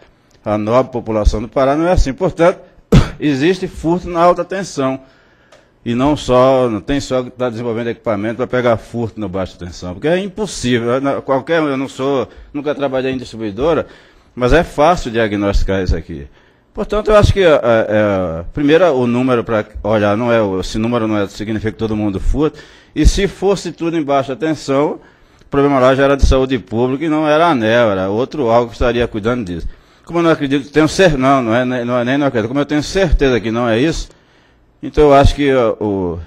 A nobre população do Pará não é assim. Portanto, <coughs> existe furto na alta tensão. E não só, não tem só que estar tá desenvolvendo equipamento para pegar furto no baixo tensão, porque é impossível. Qualquer, eu não sou, nunca trabalhei em distribuidora, mas é fácil diagnosticar isso aqui. Portanto, eu acho que, é, é, primeiro, o número para olhar, não é, esse número não é, significa que todo mundo furta, e se fosse tudo em baixa tensão, o problema lá já era de saúde pública e não era ANEL, era outro órgão que estaria cuidando disso. Como eu não acredito, tenho certeza, não, não é, não é nem não acredito, como eu tenho certeza que não é isso, então eu acho que o,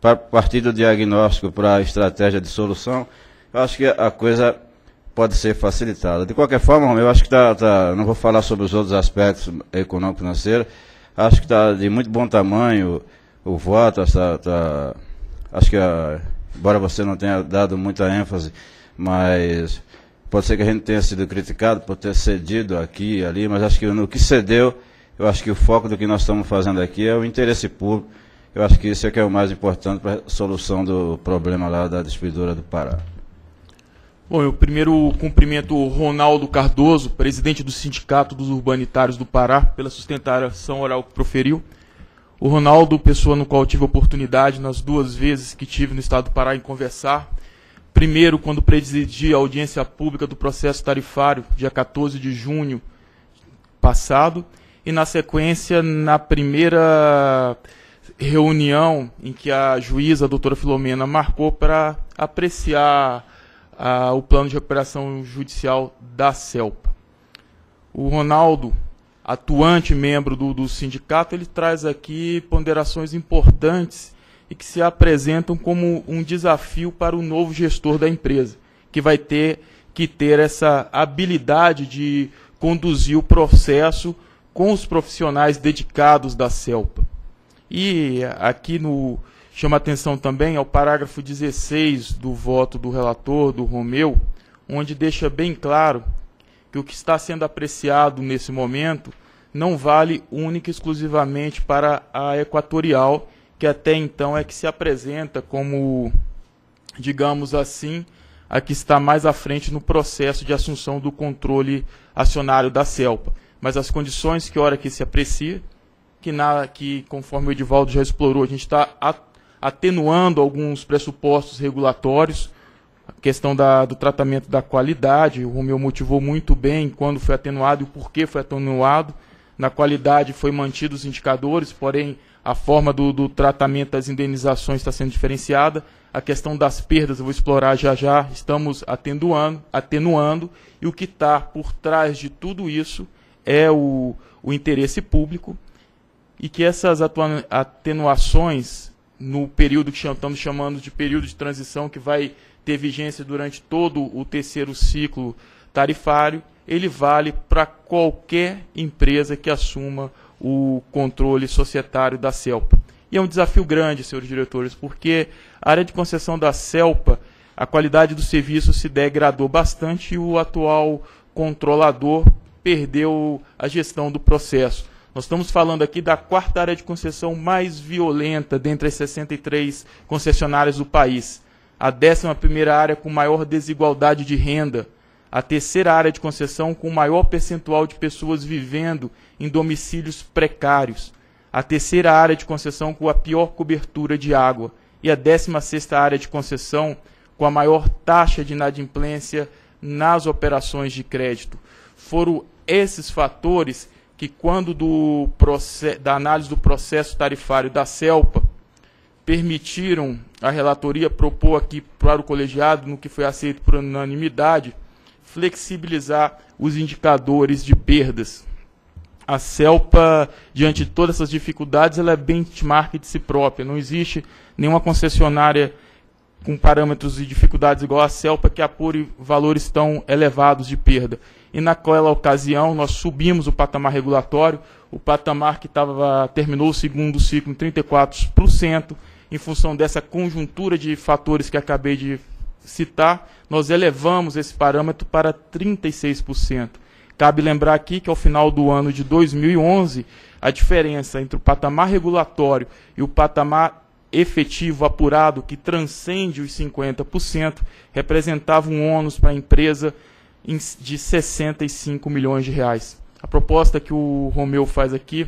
para partir do diagnóstico para a estratégia de solução, eu acho que a coisa pode ser facilitada. De qualquer forma, eu acho que está, tá, não vou falar sobre os outros aspectos econômico-financeiros, acho que está de muito bom tamanho o voto, tá, tá, acho que, a, embora você não tenha dado muita ênfase, mas pode ser que a gente tenha sido criticado por ter cedido aqui e ali, mas acho que no que cedeu, eu acho que o foco do que nós estamos fazendo aqui é o interesse público. Eu acho que isso é que é o mais importante para a solução do problema lá da distribuidora do Pará. Bom, eu primeiro cumprimento o Ronaldo Cardoso, presidente do Sindicato dos Urbanitários do Pará, pela sustentação oral que proferiu. O Ronaldo, pessoa no qual tive oportunidade, nas duas vezes que tive no estado do Pará, em conversar. Primeiro, quando presidi a audiência pública do processo tarifário, dia 14 de junho passado. E, na sequência, na primeira reunião em que a juíza, a doutora Filomena, marcou para apreciar o plano de recuperação judicial da CELPA. O Ronaldo, atuante membro do, do sindicato, ele traz aqui ponderações importantes e que se apresentam como um desafio para o novo gestor da empresa, que vai ter que ter essa habilidade de conduzir o processo com os profissionais dedicados da CELPA. E aqui no, Chama atenção também ao parágrafo 16 do voto do relator, do Romeu, onde deixa bem claro que o que está sendo apreciado nesse momento não vale única e exclusivamente para a Equatorial, que até então é que se apresenta como, digamos assim, a que está mais à frente no processo de assunção do controle acionário da CELPA. Mas as condições que hora que se aprecia, que, na, que conforme o Edivaldo já explorou, a gente está atenuando alguns pressupostos regulatórios, a questão da, do tratamento da qualidade, o Romeu motivou muito bem quando foi atenuado e o porquê foi atenuado. Na qualidade foi mantido os indicadores, porém a forma do, do tratamento das indenizações está sendo diferenciada. A questão das perdas eu vou explorar já já, estamos atenuando, atenuando e o que está por trás de tudo isso é o, o interesse público e que essas atenuações no período que estamos chamando de período de transição, que vai ter vigência durante todo o terceiro ciclo tarifário, ele vale para qualquer empresa que assuma o controle societário da CELPA. E é um desafio grande, senhores diretores, porque a área de concessão da CELPA, a qualidade do serviço se degradou bastante e o atual controlador perdeu a gestão do processo. Nós estamos falando aqui da quarta área de concessão mais violenta dentre as 63 concessionárias do país. A décima primeira área com maior desigualdade de renda. A terceira área de concessão com maior percentual de pessoas vivendo em domicílios precários. A terceira área de concessão com a pior cobertura de água. E a décima sexta área de concessão com a maior taxa de inadimplência nas operações de crédito. Foram esses fatores que quando do da análise do processo tarifário da CELPA permitiram a relatoria propor aqui para o colegiado, no que foi aceito por unanimidade, flexibilizar os indicadores de perdas. A CELPA, diante de todas essas dificuldades, ela é benchmark de si própria. Não existe nenhuma concessionária com parâmetros e dificuldades igual a CELPA que apure valores tão elevados de perda e naquela ocasião nós subimos o patamar regulatório, o patamar que tava, terminou o segundo ciclo em 34%, em função dessa conjuntura de fatores que acabei de citar, nós elevamos esse parâmetro para 36%. Cabe lembrar aqui que ao final do ano de 2011, a diferença entre o patamar regulatório e o patamar efetivo apurado, que transcende os 50%, representava um ônus para a empresa de 65 milhões de reais. A proposta que o Romeu faz aqui,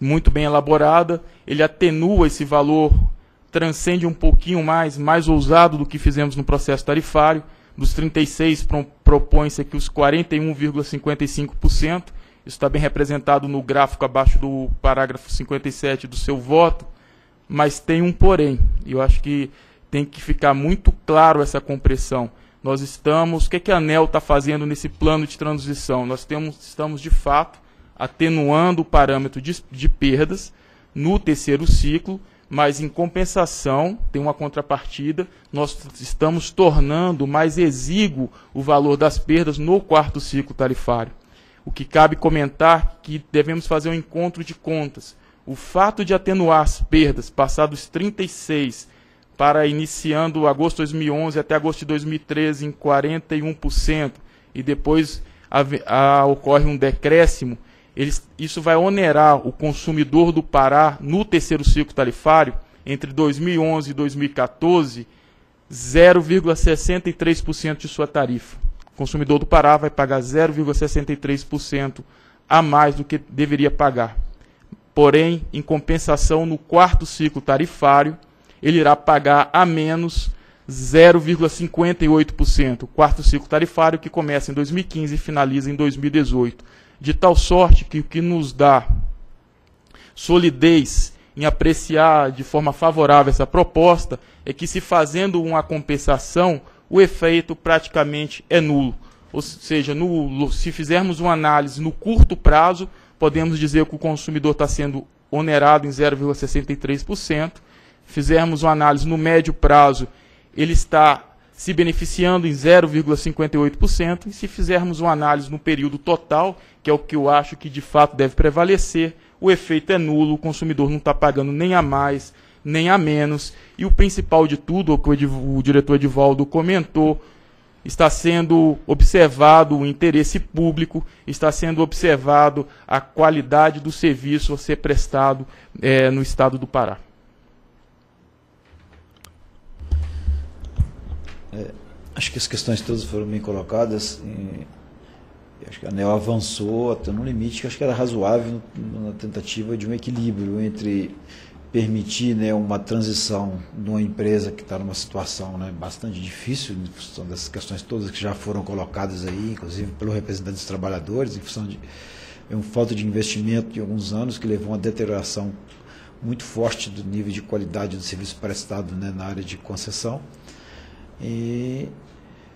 muito bem elaborada, ele atenua esse valor, transcende um pouquinho mais, mais ousado do que fizemos no processo tarifário. Dos 36 propõe-se aqui os 41,55%, Isso está bem representado no gráfico abaixo do parágrafo 57 do seu voto, mas tem um porém. Eu acho que tem que ficar muito claro essa compreensão. Nós estamos, o que, é que a ANEL está fazendo nesse plano de transição? Nós temos, estamos, de fato, atenuando o parâmetro de, de perdas no terceiro ciclo, mas em compensação, tem uma contrapartida, nós estamos tornando mais exíguo o valor das perdas no quarto ciclo tarifário. O que cabe comentar que devemos fazer um encontro de contas. O fato de atenuar as perdas, passados 36 para iniciando agosto de 2011 até agosto de 2013 em 41%, e depois a, a, ocorre um decréscimo, eles, isso vai onerar o consumidor do Pará no terceiro ciclo tarifário entre 2011 e 2014 0,63% de sua tarifa. O consumidor do Pará vai pagar 0,63% a mais do que deveria pagar. Porém, em compensação, no quarto ciclo tarifário, ele irá pagar a menos 0,58%, o quarto ciclo tarifário que começa em 2015 e finaliza em 2018 de tal sorte que o que nos dá solidez em apreciar de forma favorável essa proposta é que, se fazendo uma compensação, o efeito praticamente é nulo. Ou seja, no, se fizermos uma análise no curto prazo, podemos dizer que o consumidor está sendo onerado em 0,63%. Fizermos uma análise no médio prazo, ele está se beneficiando em 0,58%, e se fizermos uma análise no período total, que é o que eu acho que de fato deve prevalecer, o efeito é nulo, o consumidor não está pagando nem a mais, nem a menos, e o principal de tudo, o que o diretor Edivaldo comentou, está sendo observado o interesse público, está sendo observado a qualidade do serviço a ser prestado é, no estado do Pará. É, acho que as questões todas foram bem colocadas. Acho que a ANEL avançou até no limite que acho que era razoável na tentativa de um equilíbrio entre permitir né, uma transição de uma empresa que está numa situação né, bastante difícil, em função dessas questões todas que já foram colocadas aí, inclusive pelo representante dos trabalhadores, em função de é uma falta de investimento de alguns anos que levou a uma deterioração muito forte do nível de qualidade do serviço prestado né, na área de concessão. E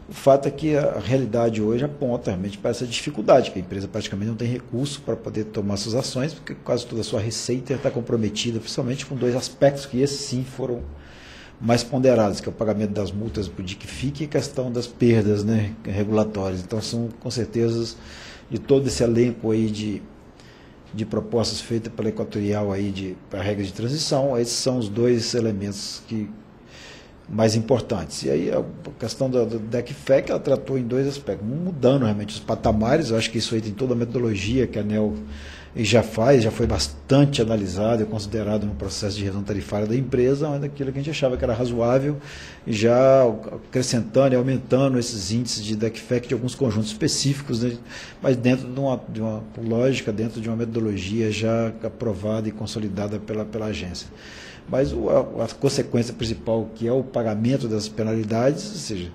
o fato é que a realidade hoje aponta realmente para essa dificuldade, que a empresa praticamente não tem recurso para poder tomar suas ações, porque quase toda a sua receita está comprometida, principalmente com dois aspectos que esses sim foram mais ponderados, que é o pagamento das multas por DICFIC e a questão das perdas né, regulatórias. Então são com certeza de todo esse elenco aí de, de propostas feitas pela Equatorial aí de para regras de transição, esses são os dois elementos que mais importantes. E aí a questão do, do DECFEC, ela tratou em dois aspectos. Um, mudando realmente os patamares, eu acho que isso aí tem toda a metodologia que a ANEL já faz, já foi bastante analisado e considerado no processo de revisão tarifária da empresa, onde aquilo que a gente achava que era razoável, já acrescentando e aumentando esses índices de DECFEC de alguns conjuntos específicos, né, mas dentro de uma, de uma lógica, dentro de uma metodologia já aprovada e consolidada pela, pela agência. Mas o, a, a, consequência principal, que é o pagamento das penalidades, ou seja,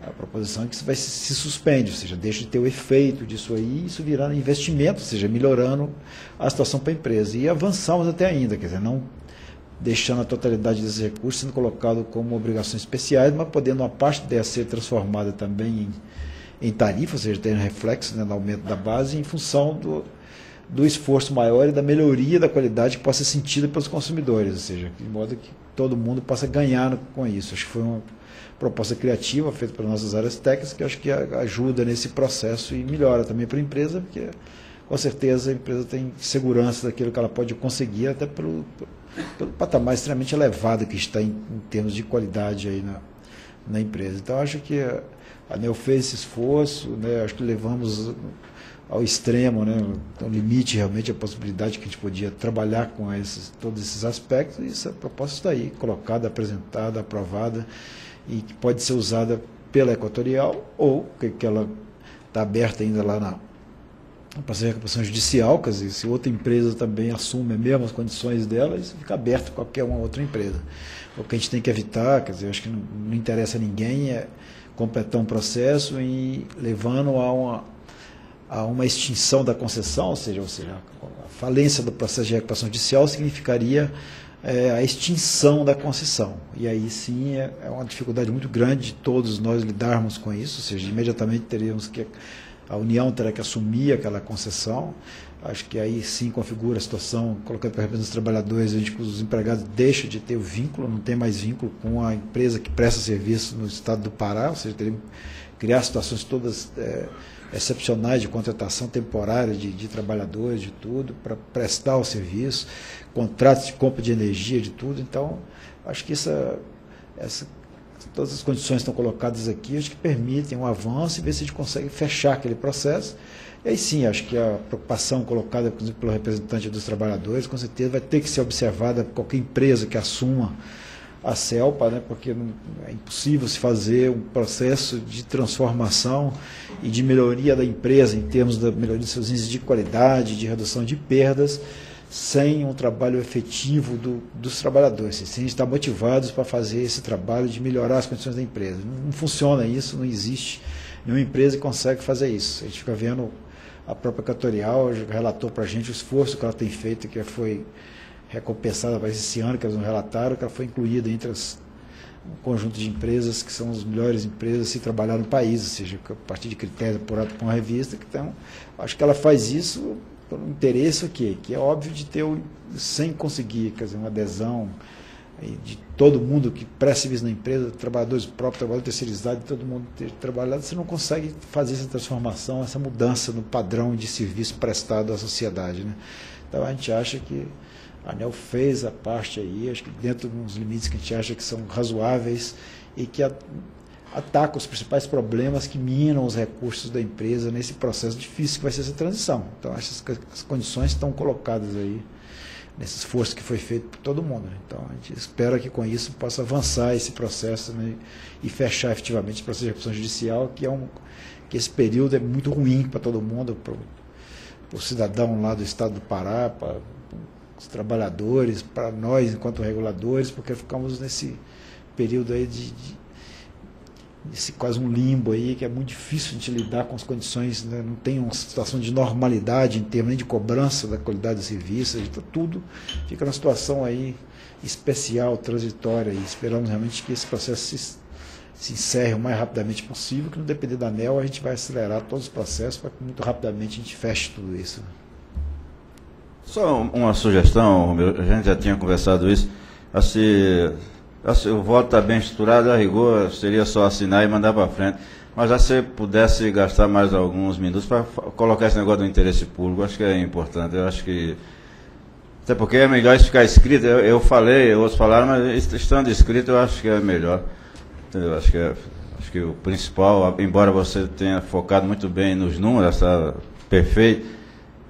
a proposição é que isso vai se, suspende, ou seja, deixa de ter o efeito disso aí, isso virando investimento, ou seja, melhorando a situação para a empresa. E avançamos até ainda, quer dizer, não deixando a totalidade desses recursos sendo colocado como obrigações especiais, mas podendo uma parte dela ser transformada também em, em tarifa, ou seja, tendo reflexo né, no aumento da base em função do, do esforço maior e da melhoria da qualidade que possa ser sentida pelos consumidores, ou seja, de modo que todo mundo possa ganhar com isso. Acho que foi uma proposta criativa feita pelas nossas áreas técnicas que acho que ajuda nesse processo e melhora também para a empresa, porque com certeza a empresa tem segurança daquilo que ela pode conseguir, até pelo, pelo patamar extremamente elevado que está em, em termos de qualidade aí na, na empresa. Então acho que a NEL fez esse esforço, né, acho que levamos ao extremo, né, ao limite realmente a possibilidade que a gente podia trabalhar com esses, todos esses aspectos, e essa proposta está aí, colocada, apresentada, aprovada, e que pode ser usada pela Equatorial, ou que, que ela está aberta ainda lá na para ser recuperação judicial, quer dizer, se outra empresa também assume as mesmas condições dela, isso fica aberto a qualquer uma outra empresa. O que a gente tem que evitar, quer dizer, acho que não, não interessa a ninguém, é completar um processo e levando a uma a uma extinção da concessão, ou seja, ou seja, a falência do processo de recuperação judicial significaria é, a extinção da concessão. E aí sim é, é, uma dificuldade muito grande de todos nós lidarmos com isso, ou seja, imediatamente teríamos que a União terá que assumir aquela concessão. Acho que aí sim configura a situação, colocando para representar os trabalhadores, a gente, os empregados deixam de ter o vínculo, não tem mais vínculo com a empresa que presta serviço no estado do Pará, ou seja, teria que criar situações todas é, excepcionais de contratação temporária de, de trabalhadores, de tudo, para prestar o serviço, contratos de compra de energia, de tudo. Então, acho que essa, essa, todas as condições estão colocadas aqui, acho que permitem um avanço e ver se a gente consegue fechar aquele processo. E aí sim, acho que a preocupação colocada pelo representante dos trabalhadores, com certeza vai ter que ser observada por qualquer empresa que assuma a CELPA, né, porque é impossível se fazer um processo de transformação e de melhoria da empresa em termos da melhoria dos seus índices de qualidade, de redução de perdas, sem um trabalho efetivo do, dos trabalhadores, sem estar motivados para fazer esse trabalho de melhorar as condições da empresa. Não, não funciona isso, não existe nenhuma empresa que consegue fazer isso. A gente fica vendo a própria Equatorial relatou para a gente o esforço que ela tem feito, que foi recompensada para esse ano, que eles não relataram, que ela foi incluída entre as, um conjunto de empresas que são as melhores empresas se trabalhar no país, ou seja, a partir de critérios apurados por uma revista. Então, acho que ela faz isso por um interesse aqui, que é óbvio de ter, sem conseguir quer dizer, uma adesão de todo mundo que presta serviço na empresa, trabalhadores próprios, trabalhadores terceirizados, todo mundo ter trabalhado, você não consegue fazer essa transformação, essa mudança no padrão de serviço prestado à sociedade. Né? Então a gente acha que a ANEL fez a parte aí, acho que dentro de uns limites que a gente acha que são razoáveis e que ataca os principais problemas que minam os recursos da empresa nesse processo difícil que vai ser essa transição. Então, que as condições estão colocadas aí nesse esforço que foi feito por todo mundo. Né? Então, a gente espera que com isso possa avançar esse processo né? e fechar efetivamente o processo de repressão judicial, que é um que esse período é muito ruim para todo mundo, para o cidadão lá do estado do Pará, para os trabalhadores, para nós enquanto reguladores, porque ficamos nesse período aí de, de esse quase um limbo aí, que é muito difícil gente lidar com as condições, né? não tem uma situação de normalidade em termos de cobrança da qualidade do serviço, tá tudo fica numa situação aí especial, transitória, e esperamos realmente que esse processo se, se encerre o mais rapidamente possível, que no depender da ANEL a gente vai acelerar todos os processos para que muito rapidamente a gente feche tudo isso. Só uma sugestão, a gente já tinha conversado isso. Assim, assim o voto está bem estruturado, a rigor seria só assinar e mandar para frente. Mas já se pudesse gastar mais alguns minutos para colocar esse negócio do interesse público, acho que é importante. Eu acho que. Até porque é melhor isso ficar escrito. Eu, eu falei, outros falaram, mas estando escrito eu acho que é melhor. Entendeu? Acho que, é, acho que o principal, embora você tenha focado muito bem nos números, está perfeito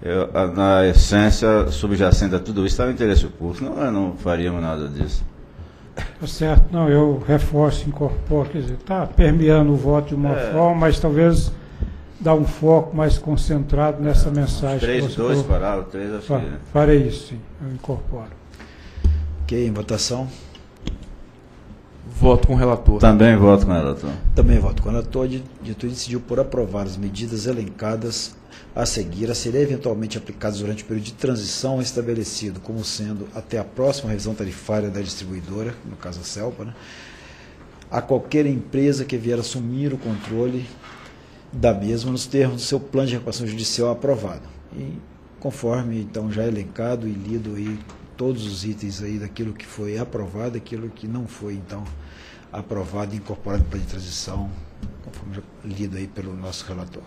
eu, na essência subjacente a tudo isso está o interesse público. Não, não faríamos nada disso. Tá certo, não, eu reforço, incorporo, quer dizer, está permeando o voto de uma é. forma, mas talvez dar um foco mais concentrado nessa é, mensagem. Três, dois parágrafos, três, acho Fa que... Farei isso, sim, eu incorporo. Ok, em votação. Voto com o relator. Também voto com o relator. Também voto com o relator. Dito decidiu por aprovar as medidas elencadas a seguir a serem eventualmente aplicados durante o período de transição estabelecido como sendo até a próxima revisão tarifária da distribuidora, no caso a CELPA, né, a qualquer empresa que vier assumir o controle da mesma nos termos do seu plano de recuperação judicial aprovado. E conforme então já elencado e lido aí todos os itens aí daquilo que foi aprovado, aquilo que não foi então aprovado e incorporado no plano de transição, conforme já lido aí pelo nosso relator.